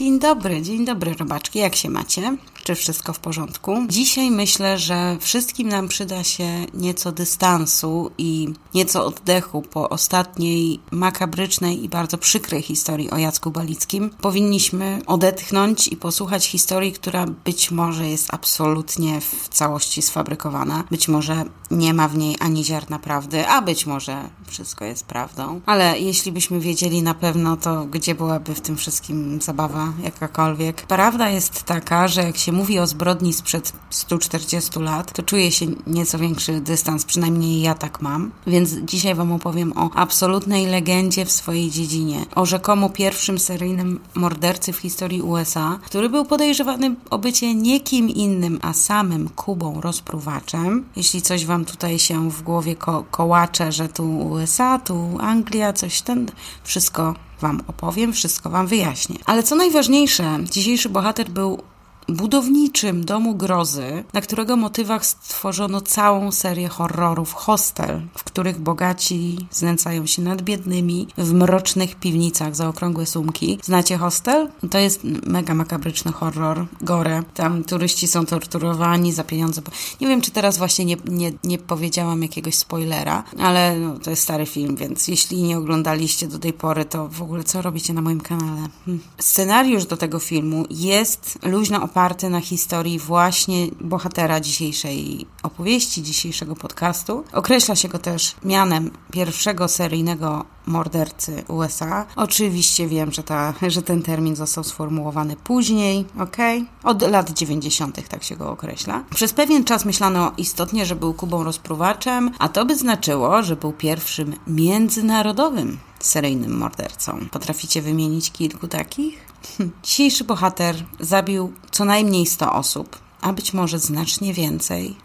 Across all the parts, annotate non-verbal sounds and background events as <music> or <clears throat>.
chi Dobry, dzień dobry robaczki, jak się macie? Czy wszystko w porządku? Dzisiaj myślę, że wszystkim nam przyda się nieco dystansu i nieco oddechu po ostatniej makabrycznej i bardzo przykrej historii o Jacku Balickim. Powinniśmy odetchnąć i posłuchać historii, która być może jest absolutnie w całości sfabrykowana. Być może nie ma w niej ani ziarna prawdy, a być może wszystko jest prawdą. Ale jeśli byśmy wiedzieli na pewno, to gdzie byłaby w tym wszystkim zabawa jakakolwiek? Prawda jest taka, że jak się mówi o zbrodni sprzed 140 lat, to czuje się nieco większy dystans, przynajmniej ja tak mam. Więc dzisiaj Wam opowiem o absolutnej legendzie w swojej dziedzinie, o rzekomo pierwszym seryjnym mordercy w historii USA, który był podejrzewany o bycie nie kim innym, a samym Kubą rozpruwaczem. Jeśli coś Wam tutaj się w głowie ko kołacze, że tu USA, tu Anglia, coś ten, wszystko Wam opowiem, wszystko Wam wyjaśnię. Ale co najważniejsze, dzisiejszy bohater był budowniczym domu grozy, na którego motywach stworzono całą serię horrorów Hostel, w których bogaci znęcają się nad biednymi w mrocznych piwnicach za okrągłe sumki. Znacie Hostel? To jest mega makabryczny horror, gore. Tam turyści są torturowani za pieniądze. Nie wiem, czy teraz właśnie nie, nie, nie powiedziałam jakiegoś spoilera, ale no, to jest stary film, więc jeśli nie oglądaliście do tej pory, to w ogóle co robicie na moim kanale? Hm. Scenariusz do tego filmu jest luźno oparty oparty na historii właśnie bohatera dzisiejszej opowieści, dzisiejszego podcastu. Określa się go też mianem pierwszego seryjnego mordercy USA. Oczywiście wiem, że, ta, że ten termin został sformułowany później, ok? Od lat 90. tak się go określa. Przez pewien czas myślano istotnie, że był Kubą rozpruwaczem, a to by znaczyło, że był pierwszym międzynarodowym seryjnym mordercą. Potraficie wymienić kilku takich? Dzisiejszy bohater zabił co najmniej 100 osób, a być może znacznie więcej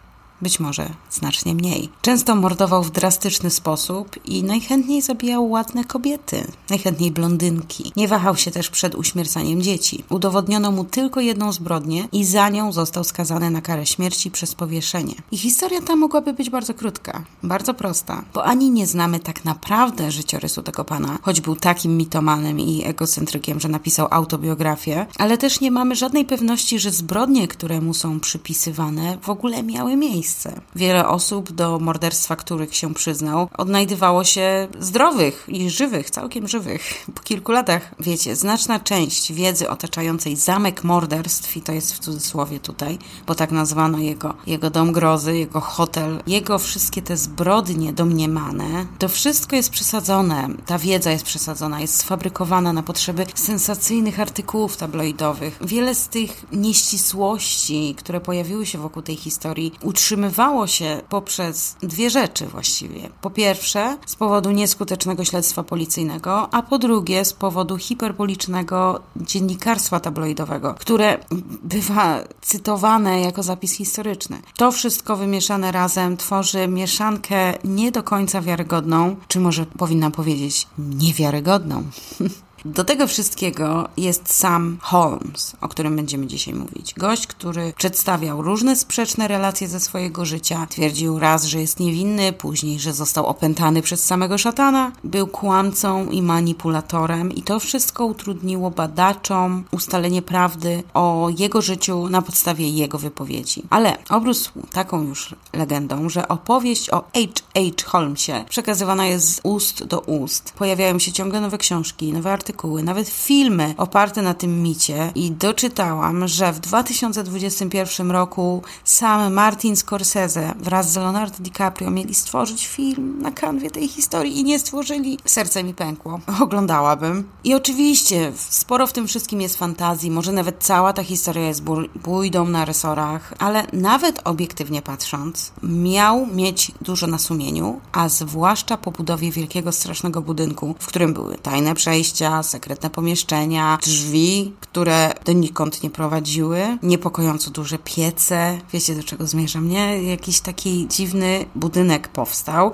być może znacznie mniej. Często mordował w drastyczny sposób i najchętniej zabijał ładne kobiety, najchętniej blondynki. Nie wahał się też przed uśmiercaniem dzieci. Udowodniono mu tylko jedną zbrodnię i za nią został skazany na karę śmierci przez powieszenie. I historia ta mogłaby być bardzo krótka, bardzo prosta, bo ani nie znamy tak naprawdę życiorysu tego pana, choć był takim mitomanem i egocentrykiem, że napisał autobiografię, ale też nie mamy żadnej pewności, że zbrodnie, które mu są przypisywane, w ogóle miały miejsce miejsce. Wiele osób, do morderstwa których się przyznał, odnajdywało się zdrowych i żywych, całkiem żywych. Po kilku latach, wiecie, znaczna część wiedzy otaczającej zamek morderstw, i to jest w cudzysłowie tutaj, bo tak nazwano jego, jego dom grozy, jego hotel, jego wszystkie te zbrodnie domniemane, to wszystko jest przesadzone. Ta wiedza jest przesadzona, jest sfabrykowana na potrzeby sensacyjnych artykułów tabloidowych. Wiele z tych nieścisłości, które pojawiły się wokół tej historii, utrzymują utrzymywało się poprzez dwie rzeczy właściwie. Po pierwsze, z powodu nieskutecznego śledztwa policyjnego, a po drugie, z powodu hiperbolicznego dziennikarstwa tabloidowego, które bywa cytowane jako zapis historyczny. To wszystko wymieszane razem tworzy mieszankę nie do końca wiarygodną, czy może powinnam powiedzieć niewiarygodną. <laughs> Do tego wszystkiego jest sam Holmes, o którym będziemy dzisiaj mówić. Gość, który przedstawiał różne sprzeczne relacje ze swojego życia. Twierdził raz, że jest niewinny, później, że został opętany przez samego szatana. Był kłamcą i manipulatorem i to wszystko utrudniło badaczom ustalenie prawdy o jego życiu na podstawie jego wypowiedzi. Ale obrósł taką już legendą, że opowieść o H.H. Holmesie przekazywana jest z ust do ust. Pojawiają się ciągle nowe książki, nowe artykuły, artykuły, nawet filmy oparte na tym micie i doczytałam, że w 2021 roku sam Martin Scorsese wraz z Leonardo DiCaprio mieli stworzyć film na kanwie tej historii i nie stworzyli. Serce mi pękło. Oglądałabym. I oczywiście sporo w tym wszystkim jest fantazji, może nawet cała ta historia jest bójdą na resorach, ale nawet obiektywnie patrząc, miał mieć dużo na sumieniu, a zwłaszcza po budowie wielkiego, strasznego budynku, w którym były tajne przejścia, sekretne pomieszczenia, drzwi, które donikąd nie prowadziły, niepokojąco duże piece. Wiecie do czego zmierzam, nie? Jakiś taki dziwny budynek powstał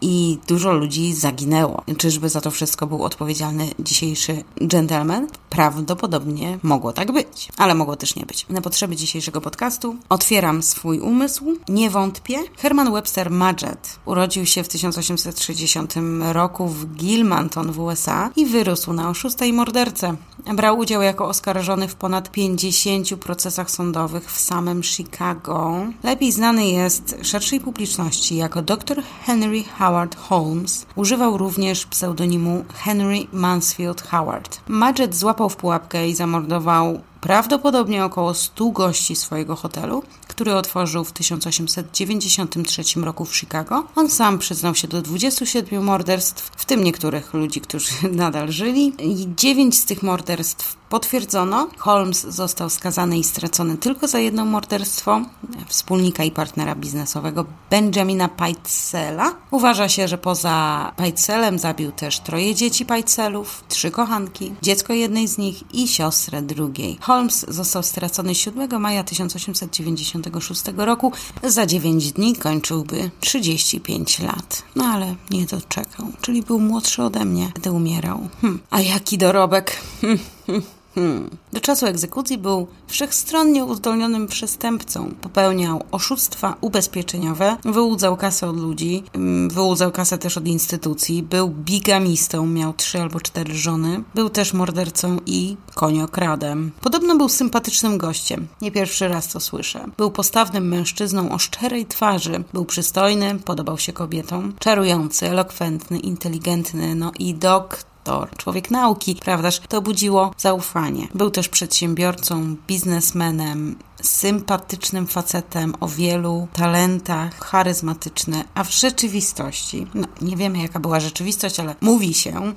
i dużo ludzi zaginęło. Czyżby za to wszystko był odpowiedzialny dzisiejszy gentleman? Prawdopodobnie mogło tak być, ale mogło też nie być. Na potrzeby dzisiejszego podcastu otwieram swój umysł. Nie wątpię. Herman Webster Maggett urodził się w 1860 roku w Gilmanton w USA i wyrósł na oszustej morderce. Brał udział jako oskarżony w ponad 50 procesach sądowych w samym Chicago. Lepiej znany jest szerszej publiczności jako dr Henry Howard Holmes. Używał również pseudonimu Henry Mansfield Howard. Madget złapał w pułapkę i zamordował prawdopodobnie około 100 gości swojego hotelu, który otworzył w 1893 roku w Chicago. On sam przyznał się do 27 morderstw, w tym niektórych ludzi, którzy <laughs> nadal żyli. I 9 z tych morderstw potwierdzono. Holmes został skazany i stracony tylko za jedno morderstwo wspólnika i partnera biznesowego Benjamina Peitzela. Uważa się, że poza Peitzelem zabił też troje dzieci Peitzelów, trzy kochanki, dziecko jednej z nich i siostrę drugiej. Holmes został stracony 7 maja 1896 roku. Za 9 dni kończyłby 35 lat. No ale nie doczekał, czyli był młodszy ode mnie, gdy umierał. Hm. A jaki dorobek? Hm. hm. Hmm. Do czasu egzekucji był wszechstronnie uzdolnionym przestępcą. Popełniał oszustwa ubezpieczeniowe, wyłudzał kasę od ludzi, mm, wyłudzał kasę też od instytucji, był bigamistą, miał trzy albo cztery żony, był też mordercą i koniokradem. Podobno był sympatycznym gościem. Nie pierwszy raz to słyszę. Był postawnym mężczyzną o szczerej twarzy. Był przystojny, podobał się kobietom, czarujący, elokwentny, inteligentny, no i doktor doktor, człowiek nauki, prawdaż? To budziło zaufanie. Był też przedsiębiorcą, biznesmenem, sympatycznym facetem o wielu talentach, charyzmatyczny, a w rzeczywistości, no nie wiemy jaka była rzeczywistość, ale mówi się,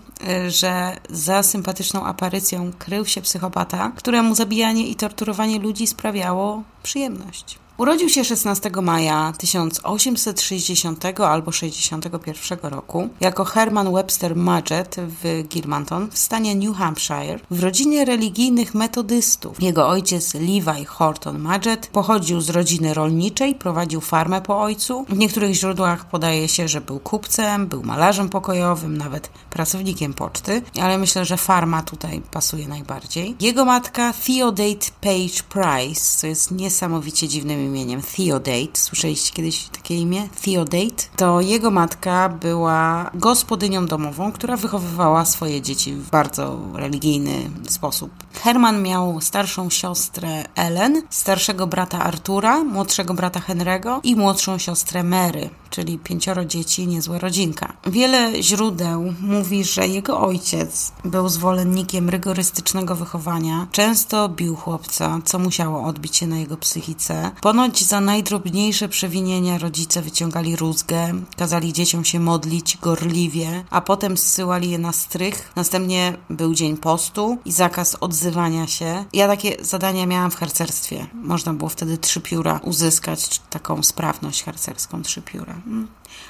y, że za sympatyczną aparycją krył się psychopata, któremu zabijanie i torturowanie ludzi sprawiało przyjemność. Urodził się 16 maja 1860 albo 61 roku jako Herman Webster Mudgett w Gilmanton w stanie New Hampshire w rodzinie religijnych metodystów. Jego ojciec Levi Horton Mudgett pochodził z rodziny rolniczej, prowadził farmę po ojcu. W niektórych źródłach podaje się, że był kupcem, był malarzem pokojowym, nawet pracownikiem poczty, ale myślę, że farma tutaj pasuje najbardziej. Jego matka Theodate Page Price, co jest niesamowicie dziwnym imieniem Theodate. Słyszeliście kiedyś takie imię? Theodate. To jego matka była gospodynią domową, która wychowywała swoje dzieci w bardzo religijny sposób. Herman miał starszą siostrę Ellen, starszego brata Artura, młodszego brata Henry'ego i młodszą siostrę Mary, czyli pięcioro dzieci, niezła rodzinka. Wiele źródeł mówi, że jego ojciec był zwolennikiem rygorystycznego wychowania, często bił chłopca, co musiało odbić się na jego psychice. Ponoć za najdrobniejsze przewinienia rodzice wyciągali rózgę, kazali dzieciom się modlić gorliwie, a potem zsyłali je na strych. Następnie był dzień postu i zakaz odzywania się. Ja takie zadania miałam w harcerstwie. Można było wtedy trzy pióra uzyskać, taką sprawność harcerską, trzy pióra.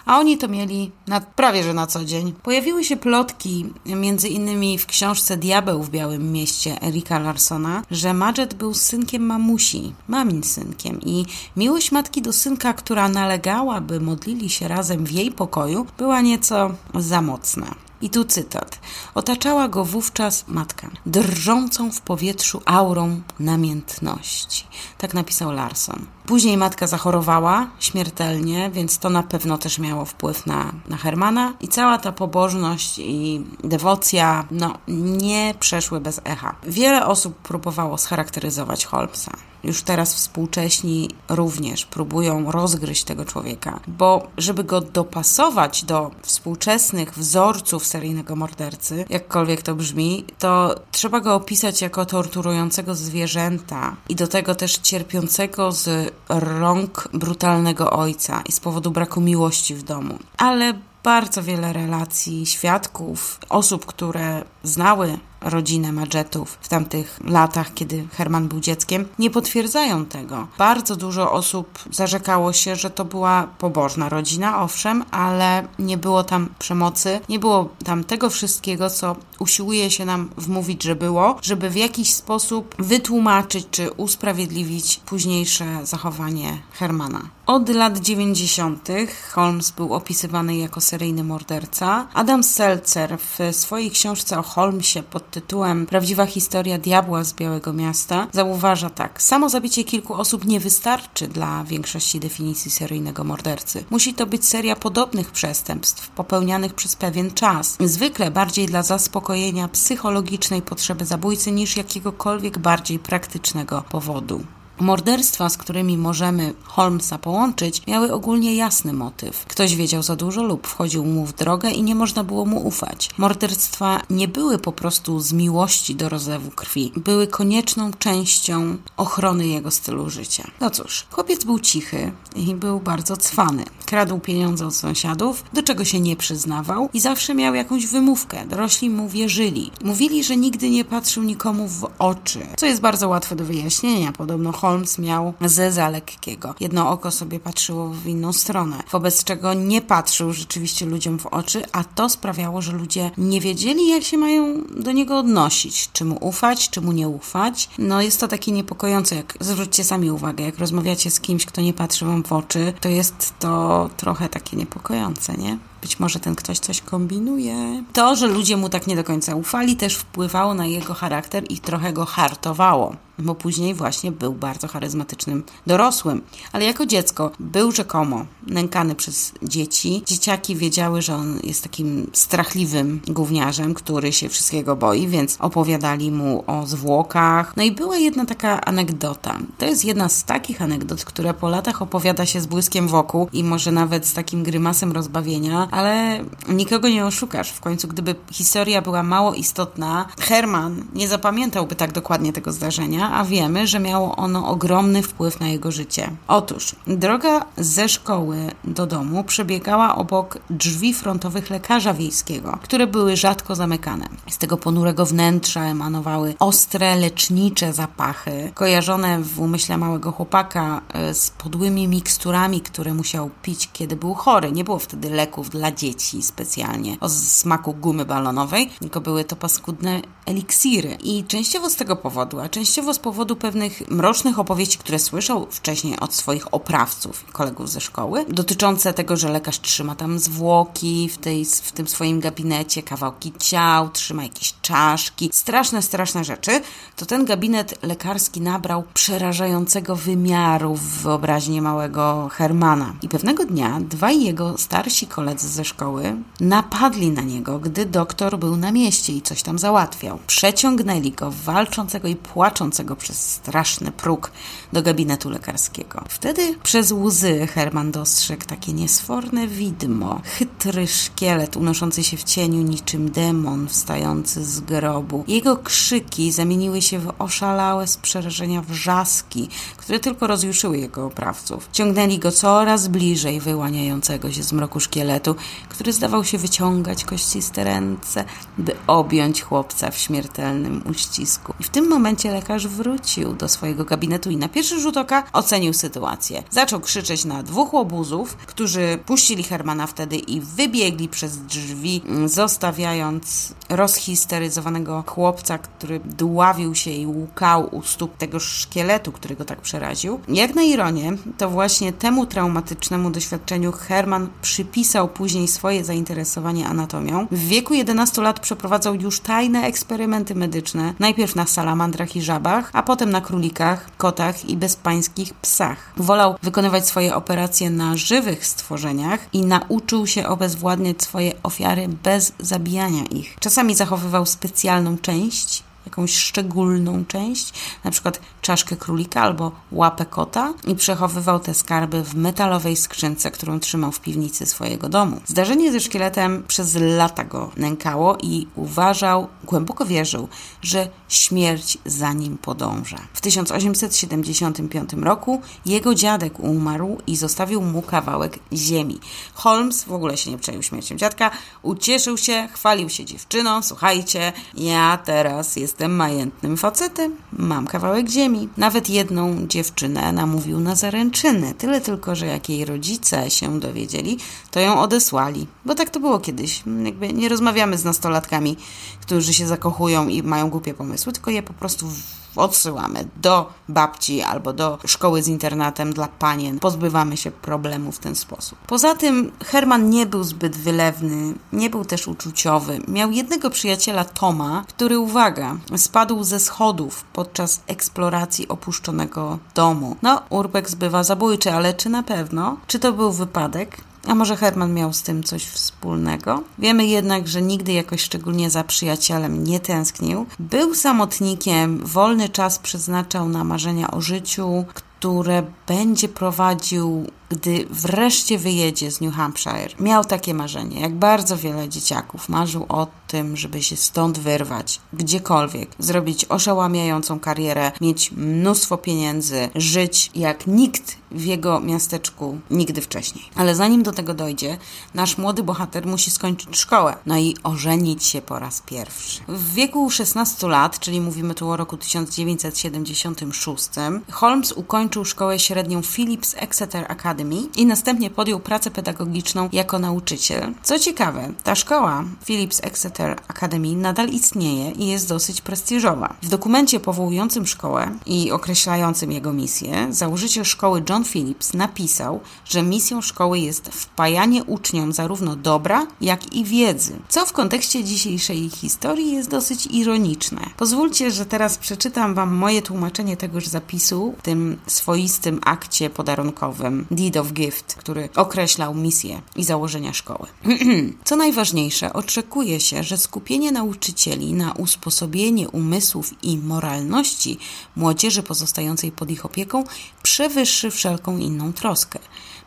A oni to mieli na, prawie że na co dzień. Pojawiły się plotki, między innymi w książce Diabeł w Białym Mieście Erika Larsona, że Madget był synkiem mamusi, mamin synkiem i miłość matki do synka, która nalegała, by modlili się razem w jej pokoju, była nieco za mocna. I tu cytat. Otaczała go wówczas matka, drżącą w powietrzu aurą namiętności. Tak napisał Larson. Później matka zachorowała śmiertelnie, więc to na pewno też miało wpływ na, na Hermana. I cała ta pobożność i dewocja no, nie przeszły bez echa. Wiele osób próbowało scharakteryzować Holmesa już teraz współcześni również próbują rozgryźć tego człowieka, bo żeby go dopasować do współczesnych wzorców seryjnego mordercy, jakkolwiek to brzmi, to trzeba go opisać jako torturującego zwierzęta i do tego też cierpiącego z rąk brutalnego ojca i z powodu braku miłości w domu. Ale bardzo wiele relacji świadków, osób, które znały rodzinę Madżetów w tamtych latach, kiedy Herman był dzieckiem, nie potwierdzają tego. Bardzo dużo osób zarzekało się, że to była pobożna rodzina, owszem, ale nie było tam przemocy, nie było tam tego wszystkiego, co usiłuje się nam wmówić, że było, żeby w jakiś sposób wytłumaczyć czy usprawiedliwić późniejsze zachowanie Hermana. Od lat 90. Holmes był opisywany jako seryjny morderca. Adam Seltzer w swojej książce o Holmesie pod tytułem Prawdziwa historia diabła z Białego Miasta zauważa tak. Samo zabicie kilku osób nie wystarczy dla większości definicji seryjnego mordercy. Musi to być seria podobnych przestępstw popełnianych przez pewien czas. Zwykle bardziej dla zaspokojenia psychologicznej potrzeby zabójcy niż jakiegokolwiek bardziej praktycznego powodu. Morderstwa, z którymi możemy Holmesa połączyć, miały ogólnie jasny motyw. Ktoś wiedział za dużo lub wchodził mu w drogę i nie można było mu ufać. Morderstwa nie były po prostu z miłości do rozlewu krwi, były konieczną częścią ochrony jego stylu życia. No cóż, chłopiec był cichy i był bardzo cwany. Kradł pieniądze od sąsiadów, do czego się nie przyznawał i zawsze miał jakąś wymówkę. Dorośli mu wierzyli. Mówili, że nigdy nie patrzył nikomu w oczy, co jest bardzo łatwe do wyjaśnienia. Podobno Holmes miał zeza lekkiego. Jedno oko sobie patrzyło w inną stronę, wobec czego nie patrzył rzeczywiście ludziom w oczy, a to sprawiało, że ludzie nie wiedzieli, jak się mają do niego odnosić, czy mu ufać, czy mu nie ufać. No jest to takie niepokojące, jak zwróćcie sami uwagę, jak rozmawiacie z kimś, kto nie patrzy wam w oczy, to jest to trochę takie niepokojące, nie? Być może ten ktoś coś kombinuje. To, że ludzie mu tak nie do końca ufali, też wpływało na jego charakter i trochę go hartowało bo później właśnie był bardzo charyzmatycznym dorosłym. Ale jako dziecko był rzekomo nękany przez dzieci. Dzieciaki wiedziały, że on jest takim strachliwym gówniarzem, który się wszystkiego boi, więc opowiadali mu o zwłokach. No i była jedna taka anegdota. To jest jedna z takich anegdot, które po latach opowiada się z błyskiem wokół i może nawet z takim grymasem rozbawienia, ale nikogo nie oszukasz. W końcu, gdyby historia była mało istotna, Herman nie zapamiętałby tak dokładnie tego zdarzenia, a wiemy, że miało ono ogromny wpływ na jego życie. Otóż droga ze szkoły do domu przebiegała obok drzwi frontowych lekarza wiejskiego, które były rzadko zamykane. Z tego ponurego wnętrza emanowały ostre, lecznicze zapachy, kojarzone w umyśle małego chłopaka e, z podłymi miksturami, które musiał pić, kiedy był chory. Nie było wtedy leków dla dzieci specjalnie o smaku gumy balonowej, tylko były to paskudne eliksiry. I częściowo z tego powodu, a częściowo z powodu pewnych mrocznych opowieści, które słyszał wcześniej od swoich oprawców, kolegów ze szkoły, dotyczące tego, że lekarz trzyma tam zwłoki w, tej, w tym swoim gabinecie, kawałki ciał, trzyma jakieś czaszki, straszne, straszne rzeczy, to ten gabinet lekarski nabrał przerażającego wymiaru w wyobraźni małego Hermana. I pewnego dnia dwaj jego starsi koledzy ze szkoły napadli na niego, gdy doktor był na mieście i coś tam załatwiał. Przeciągnęli go, walczącego i płaczącego przez straszny próg do gabinetu lekarskiego. Wtedy przez łzy Herman dostrzegł takie niesforne widmo, chytry szkielet unoszący się w cieniu niczym demon wstający z grobu. Jego krzyki zamieniły się w oszalałe z przerażenia wrzaski, które tylko rozjuszyły jego oprawców. Ciągnęli go coraz bliżej wyłaniającego się z mroku szkieletu, który zdawał się wyciągać kościste ręce, by objąć chłopca w śmiertelnym uścisku. I w tym momencie lekarz wrócił do swojego gabinetu i na pierwszy rzut oka ocenił sytuację. Zaczął krzyczeć na dwóch łobuzów, którzy puścili Hermana wtedy i wybiegli przez drzwi, zostawiając rozhisteryzowanego chłopca, który dławił się i łukał u stóp tego szkieletu, który go tak przeraził. Jak na ironię, to właśnie temu traumatycznemu doświadczeniu Herman przypisał później swoje zainteresowanie anatomią. W wieku 11 lat przeprowadzał już tajne eksperymenty medyczne, najpierw na salamandrach i żabach, a potem na królikach, kotach i bezpańskich psach. Wolał wykonywać swoje operacje na żywych stworzeniach i nauczył się obezwładniać swoje ofiary bez zabijania ich. Czasami zachowywał specjalną część jakąś szczególną część, na przykład czaszkę królika albo łapę kota i przechowywał te skarby w metalowej skrzynce, którą trzymał w piwnicy swojego domu. Zdarzenie ze szkieletem przez lata go nękało i uważał, głęboko wierzył, że śmierć za nim podąża. W 1875 roku jego dziadek umarł i zostawił mu kawałek ziemi. Holmes w ogóle się nie przejęł śmiercią dziadka, ucieszył się, chwalił się dziewczyną, słuchajcie, ja teraz jestem jestem majętnym facetem, mam kawałek ziemi. Nawet jedną dziewczynę namówił na zaręczyny. Tyle tylko, że jak jej rodzice się dowiedzieli, to ją odesłali. Bo tak to było kiedyś. Jakby nie rozmawiamy z nastolatkami, którzy się zakochują i mają głupie pomysły, tylko je po prostu odsyłamy do babci albo do szkoły z internatem dla panien. Pozbywamy się problemu w ten sposób. Poza tym Herman nie był zbyt wylewny, nie był też uczuciowy. Miał jednego przyjaciela Toma, który, uwaga, spadł ze schodów podczas eksploracji opuszczonego domu. No, urbex bywa zabójczy, ale czy na pewno? Czy to był wypadek? A może Herman miał z tym coś wspólnego? Wiemy jednak, że nigdy jakoś szczególnie za przyjacielem nie tęsknił. Był samotnikiem, wolny czas przeznaczał na marzenia o życiu, które będzie prowadził, gdy wreszcie wyjedzie z New Hampshire. Miał takie marzenie, jak bardzo wiele dzieciaków marzył o tym, żeby się stąd wyrwać, gdziekolwiek, zrobić oszałamiającą karierę, mieć mnóstwo pieniędzy, żyć jak nikt w jego miasteczku nigdy wcześniej. Ale zanim do tego dojdzie, nasz młody bohater musi skończyć szkołę, no i ożenić się po raz pierwszy. W wieku 16 lat, czyli mówimy tu o roku 1976, Holmes ukończył szkołę średnią Phillips Exeter Academy i następnie podjął pracę pedagogiczną jako nauczyciel. Co ciekawe, ta szkoła Phillips Exeter Academy nadal istnieje i jest dosyć prestiżowa. W dokumencie powołującym szkołę i określającym jego misję, założyciel szkoły John Phillips napisał, że misją szkoły jest wpajanie uczniom zarówno dobra, jak i wiedzy, co w kontekście dzisiejszej historii jest dosyć ironiczne. Pozwólcie, że teraz przeczytam Wam moje tłumaczenie tegoż zapisu w tym swoistym akcie podarunkowym Deed of Gift, który określał misję i założenia szkoły. <clears throat> co najważniejsze, oczekuje się, że skupienie nauczycieli na usposobienie umysłów i moralności młodzieży pozostającej pod ich opieką przewyższy wszelką inną troskę.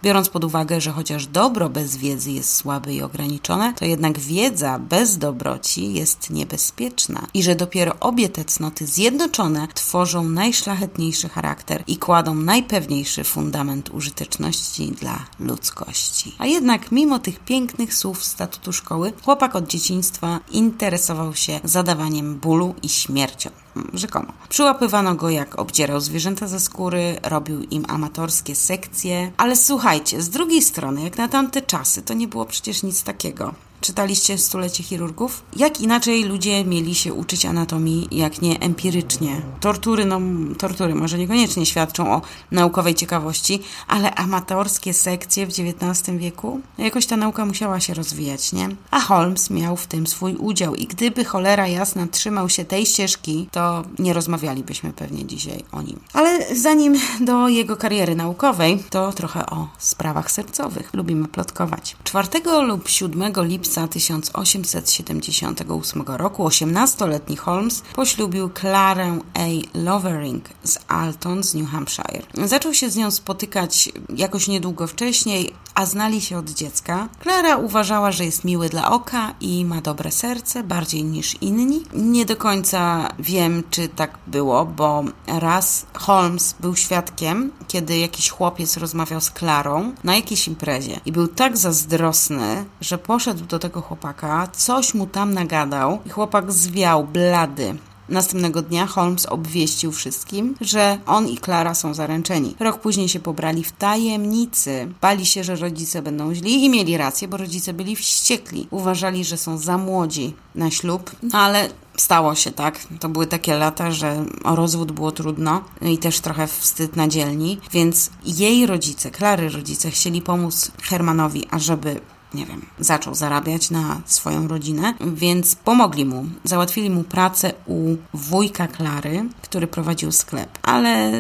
Biorąc pod uwagę, że chociaż dobro bez wiedzy jest słabe i ograniczone, to jednak wiedza bez dobroci jest niebezpieczna i że dopiero obie te cnoty zjednoczone tworzą najszlachetniejszy charakter i kładą najpewniejszy fundament użyteczności dla ludzkości. A jednak mimo tych pięknych słów statutu szkoły, chłopak od dzieciństwa interesował się zadawaniem bólu i śmiercią rzekomo. Przyłapywano go jak obdzierał zwierzęta ze skóry, robił im amatorskie sekcje, ale słuchajcie, z drugiej strony, jak na tamte czasy, to nie było przecież nic takiego. Czytaliście Stulecie Chirurgów? Jak inaczej ludzie mieli się uczyć anatomii, jak nie empirycznie? Tortury, no tortury może niekoniecznie świadczą o naukowej ciekawości, ale amatorskie sekcje w XIX wieku? No jakoś ta nauka musiała się rozwijać, nie? A Holmes miał w tym swój udział i gdyby cholera jasna trzymał się tej ścieżki, to nie rozmawialibyśmy pewnie dzisiaj o nim. Ale zanim do jego kariery naukowej, to trochę o sprawach sercowych. Lubimy plotkować. 4 lub 7 lipca lipca 1878 roku 18-letni Holmes poślubił Clarę A. Lovering z Alton z New Hampshire. Zaczął się z nią spotykać jakoś niedługo wcześniej, a znali się od dziecka. Klara uważała, że jest miły dla oka i ma dobre serce, bardziej niż inni. Nie do końca wiem, czy tak było, bo raz Holmes był świadkiem, kiedy jakiś chłopiec rozmawiał z Klarą na jakiejś imprezie i był tak zazdrosny, że poszedł do tego chłopaka, coś mu tam nagadał i chłopak zwiał, blady. Następnego dnia Holmes obwieścił wszystkim, że on i Klara są zaręczeni. Rok później się pobrali w tajemnicy. Bali się, że rodzice będą źli i mieli rację, bo rodzice byli wściekli. Uważali, że są za młodzi na ślub, no ale stało się tak. To były takie lata, że o rozwód było trudno i też trochę wstyd na dzielni, więc jej rodzice, Klary rodzice chcieli pomóc Hermanowi, ażeby nie wiem, zaczął zarabiać na swoją rodzinę, więc pomogli mu. Załatwili mu pracę u wujka Klary, który prowadził sklep, ale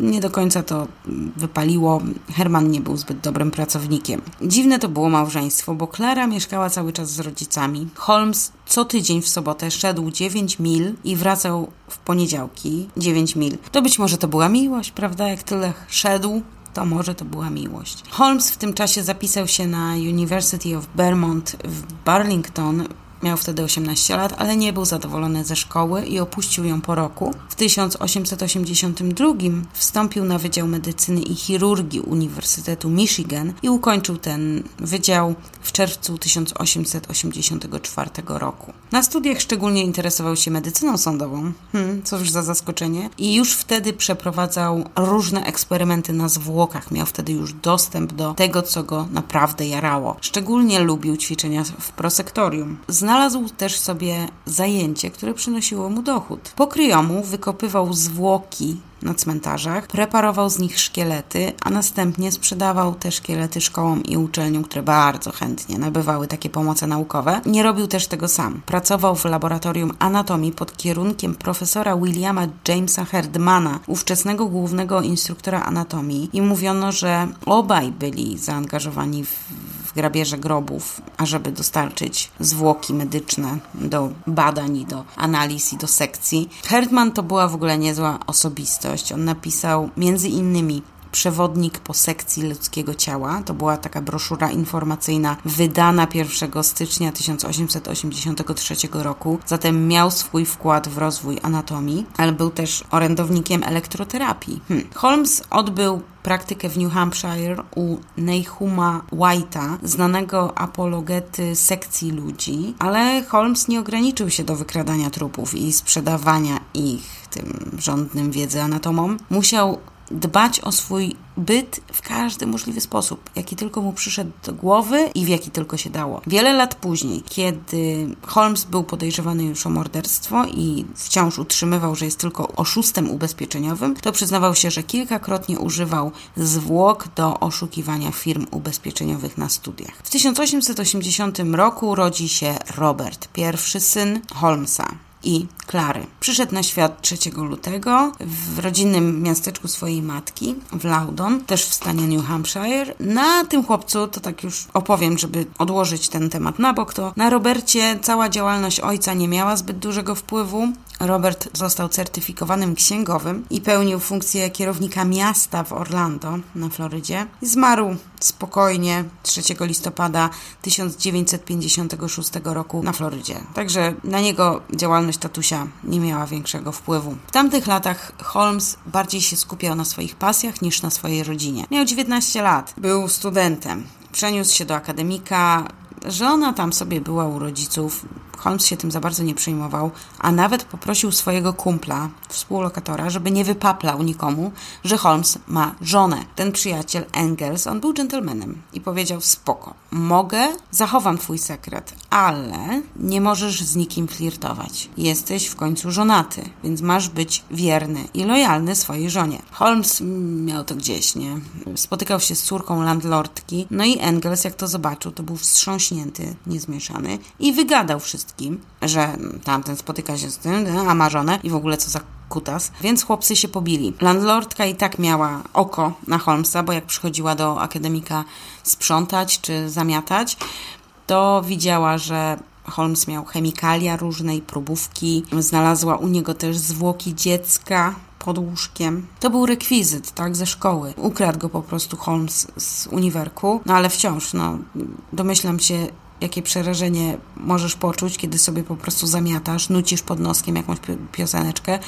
nie do końca to wypaliło. Herman nie był zbyt dobrym pracownikiem. Dziwne to było małżeństwo, bo Klara mieszkała cały czas z rodzicami. Holmes co tydzień w sobotę szedł 9 mil i wracał w poniedziałki 9 mil. To być może to była miłość, prawda? Jak tyle szedł, to może to była miłość. Holmes w tym czasie zapisał się na University of Vermont w Burlington Miał wtedy 18 lat, ale nie był zadowolony ze szkoły i opuścił ją po roku. W 1882 wstąpił na Wydział Medycyny i Chirurgii Uniwersytetu Michigan i ukończył ten wydział w czerwcu 1884 roku. Na studiach szczególnie interesował się medycyną sądową, hmm, cóż za zaskoczenie, i już wtedy przeprowadzał różne eksperymenty na zwłokach. Miał wtedy już dostęp do tego, co go naprawdę jarało. Szczególnie lubił ćwiczenia w prosektorium. Znał Znalazł też sobie zajęcie, które przynosiło mu dochód. Po kryjomu wykopywał zwłoki na cmentarzach, preparował z nich szkielety, a następnie sprzedawał te szkielety szkołom i uczelniom, które bardzo chętnie nabywały takie pomoce naukowe. Nie robił też tego sam. Pracował w laboratorium anatomii pod kierunkiem profesora Williama Jamesa Herdmana, ówczesnego głównego instruktora anatomii i mówiono, że obaj byli zaangażowani w grabieże grobów, ażeby dostarczyć zwłoki medyczne do badań i do analiz i do sekcji. Herdman to była w ogóle niezła osobistość. On napisał między innymi Przewodnik po sekcji ludzkiego ciała. To była taka broszura informacyjna wydana 1 stycznia 1883 roku, zatem miał swój wkład w rozwój anatomii, ale był też orędownikiem elektroterapii. Hmm. Holmes odbył praktykę w New Hampshire u Nehuma White'a, znanego apologety sekcji ludzi, ale Holmes nie ograniczył się do wykradania trupów i sprzedawania ich tym rządnym wiedzy anatomom. Musiał dbać o swój byt w każdy możliwy sposób, jaki tylko mu przyszedł do głowy i w jaki tylko się dało. Wiele lat później, kiedy Holmes był podejrzewany już o morderstwo i wciąż utrzymywał, że jest tylko oszustem ubezpieczeniowym, to przyznawał się, że kilkakrotnie używał zwłok do oszukiwania firm ubezpieczeniowych na studiach. W 1880 roku rodzi się Robert, pierwszy syn Holmesa i Klary. Przyszedł na świat 3 lutego w rodzinnym miasteczku swojej matki w Loudon, też w stanie New Hampshire. Na tym chłopcu, to tak już opowiem, żeby odłożyć ten temat na bok, to na Robercie cała działalność ojca nie miała zbyt dużego wpływu. Robert został certyfikowanym księgowym i pełnił funkcję kierownika miasta w Orlando na Florydzie. Zmarł spokojnie 3 listopada 1956 roku na Florydzie. Także na niego działalność tatusia nie miała większego wpływu. W tamtych latach Holmes bardziej się skupiał na swoich pasjach niż na swojej rodzinie. Miał 19 lat, był studentem. Przeniósł się do akademika, Żona tam sobie była u rodziców, Holmes się tym za bardzo nie przejmował, a nawet poprosił swojego kumpla, współlokatora, żeby nie wypaplał nikomu, że Holmes ma żonę. Ten przyjaciel Engels, on był dżentelmenem i powiedział spoko, mogę, zachowam twój sekret, ale nie możesz z nikim flirtować. Jesteś w końcu żonaty, więc masz być wierny i lojalny swojej żonie. Holmes miał to gdzieś, nie? Spotykał się z córką landlordki, no i Engels, jak to zobaczył, to był wstrząśnięty, niezmieszany i wygadał wszystkim, że tamten spotyka się z tym, a ma żonę i w ogóle co za kutas, więc chłopcy się pobili. Landlordka i tak miała oko na Holmesa, bo jak przychodziła do akademika sprzątać czy zamiatać, to widziała, że Holmes miał chemikalia różnej, próbówki, znalazła u niego też zwłoki dziecka, pod łóżkiem. To był rekwizyt, tak, ze szkoły. Ukradł go po prostu Holmes z uniwerku, no ale wciąż, no, domyślam się, jakie przerażenie możesz poczuć, kiedy sobie po prostu zamiatasz, nucisz pod noskiem jakąś pioseneczkę,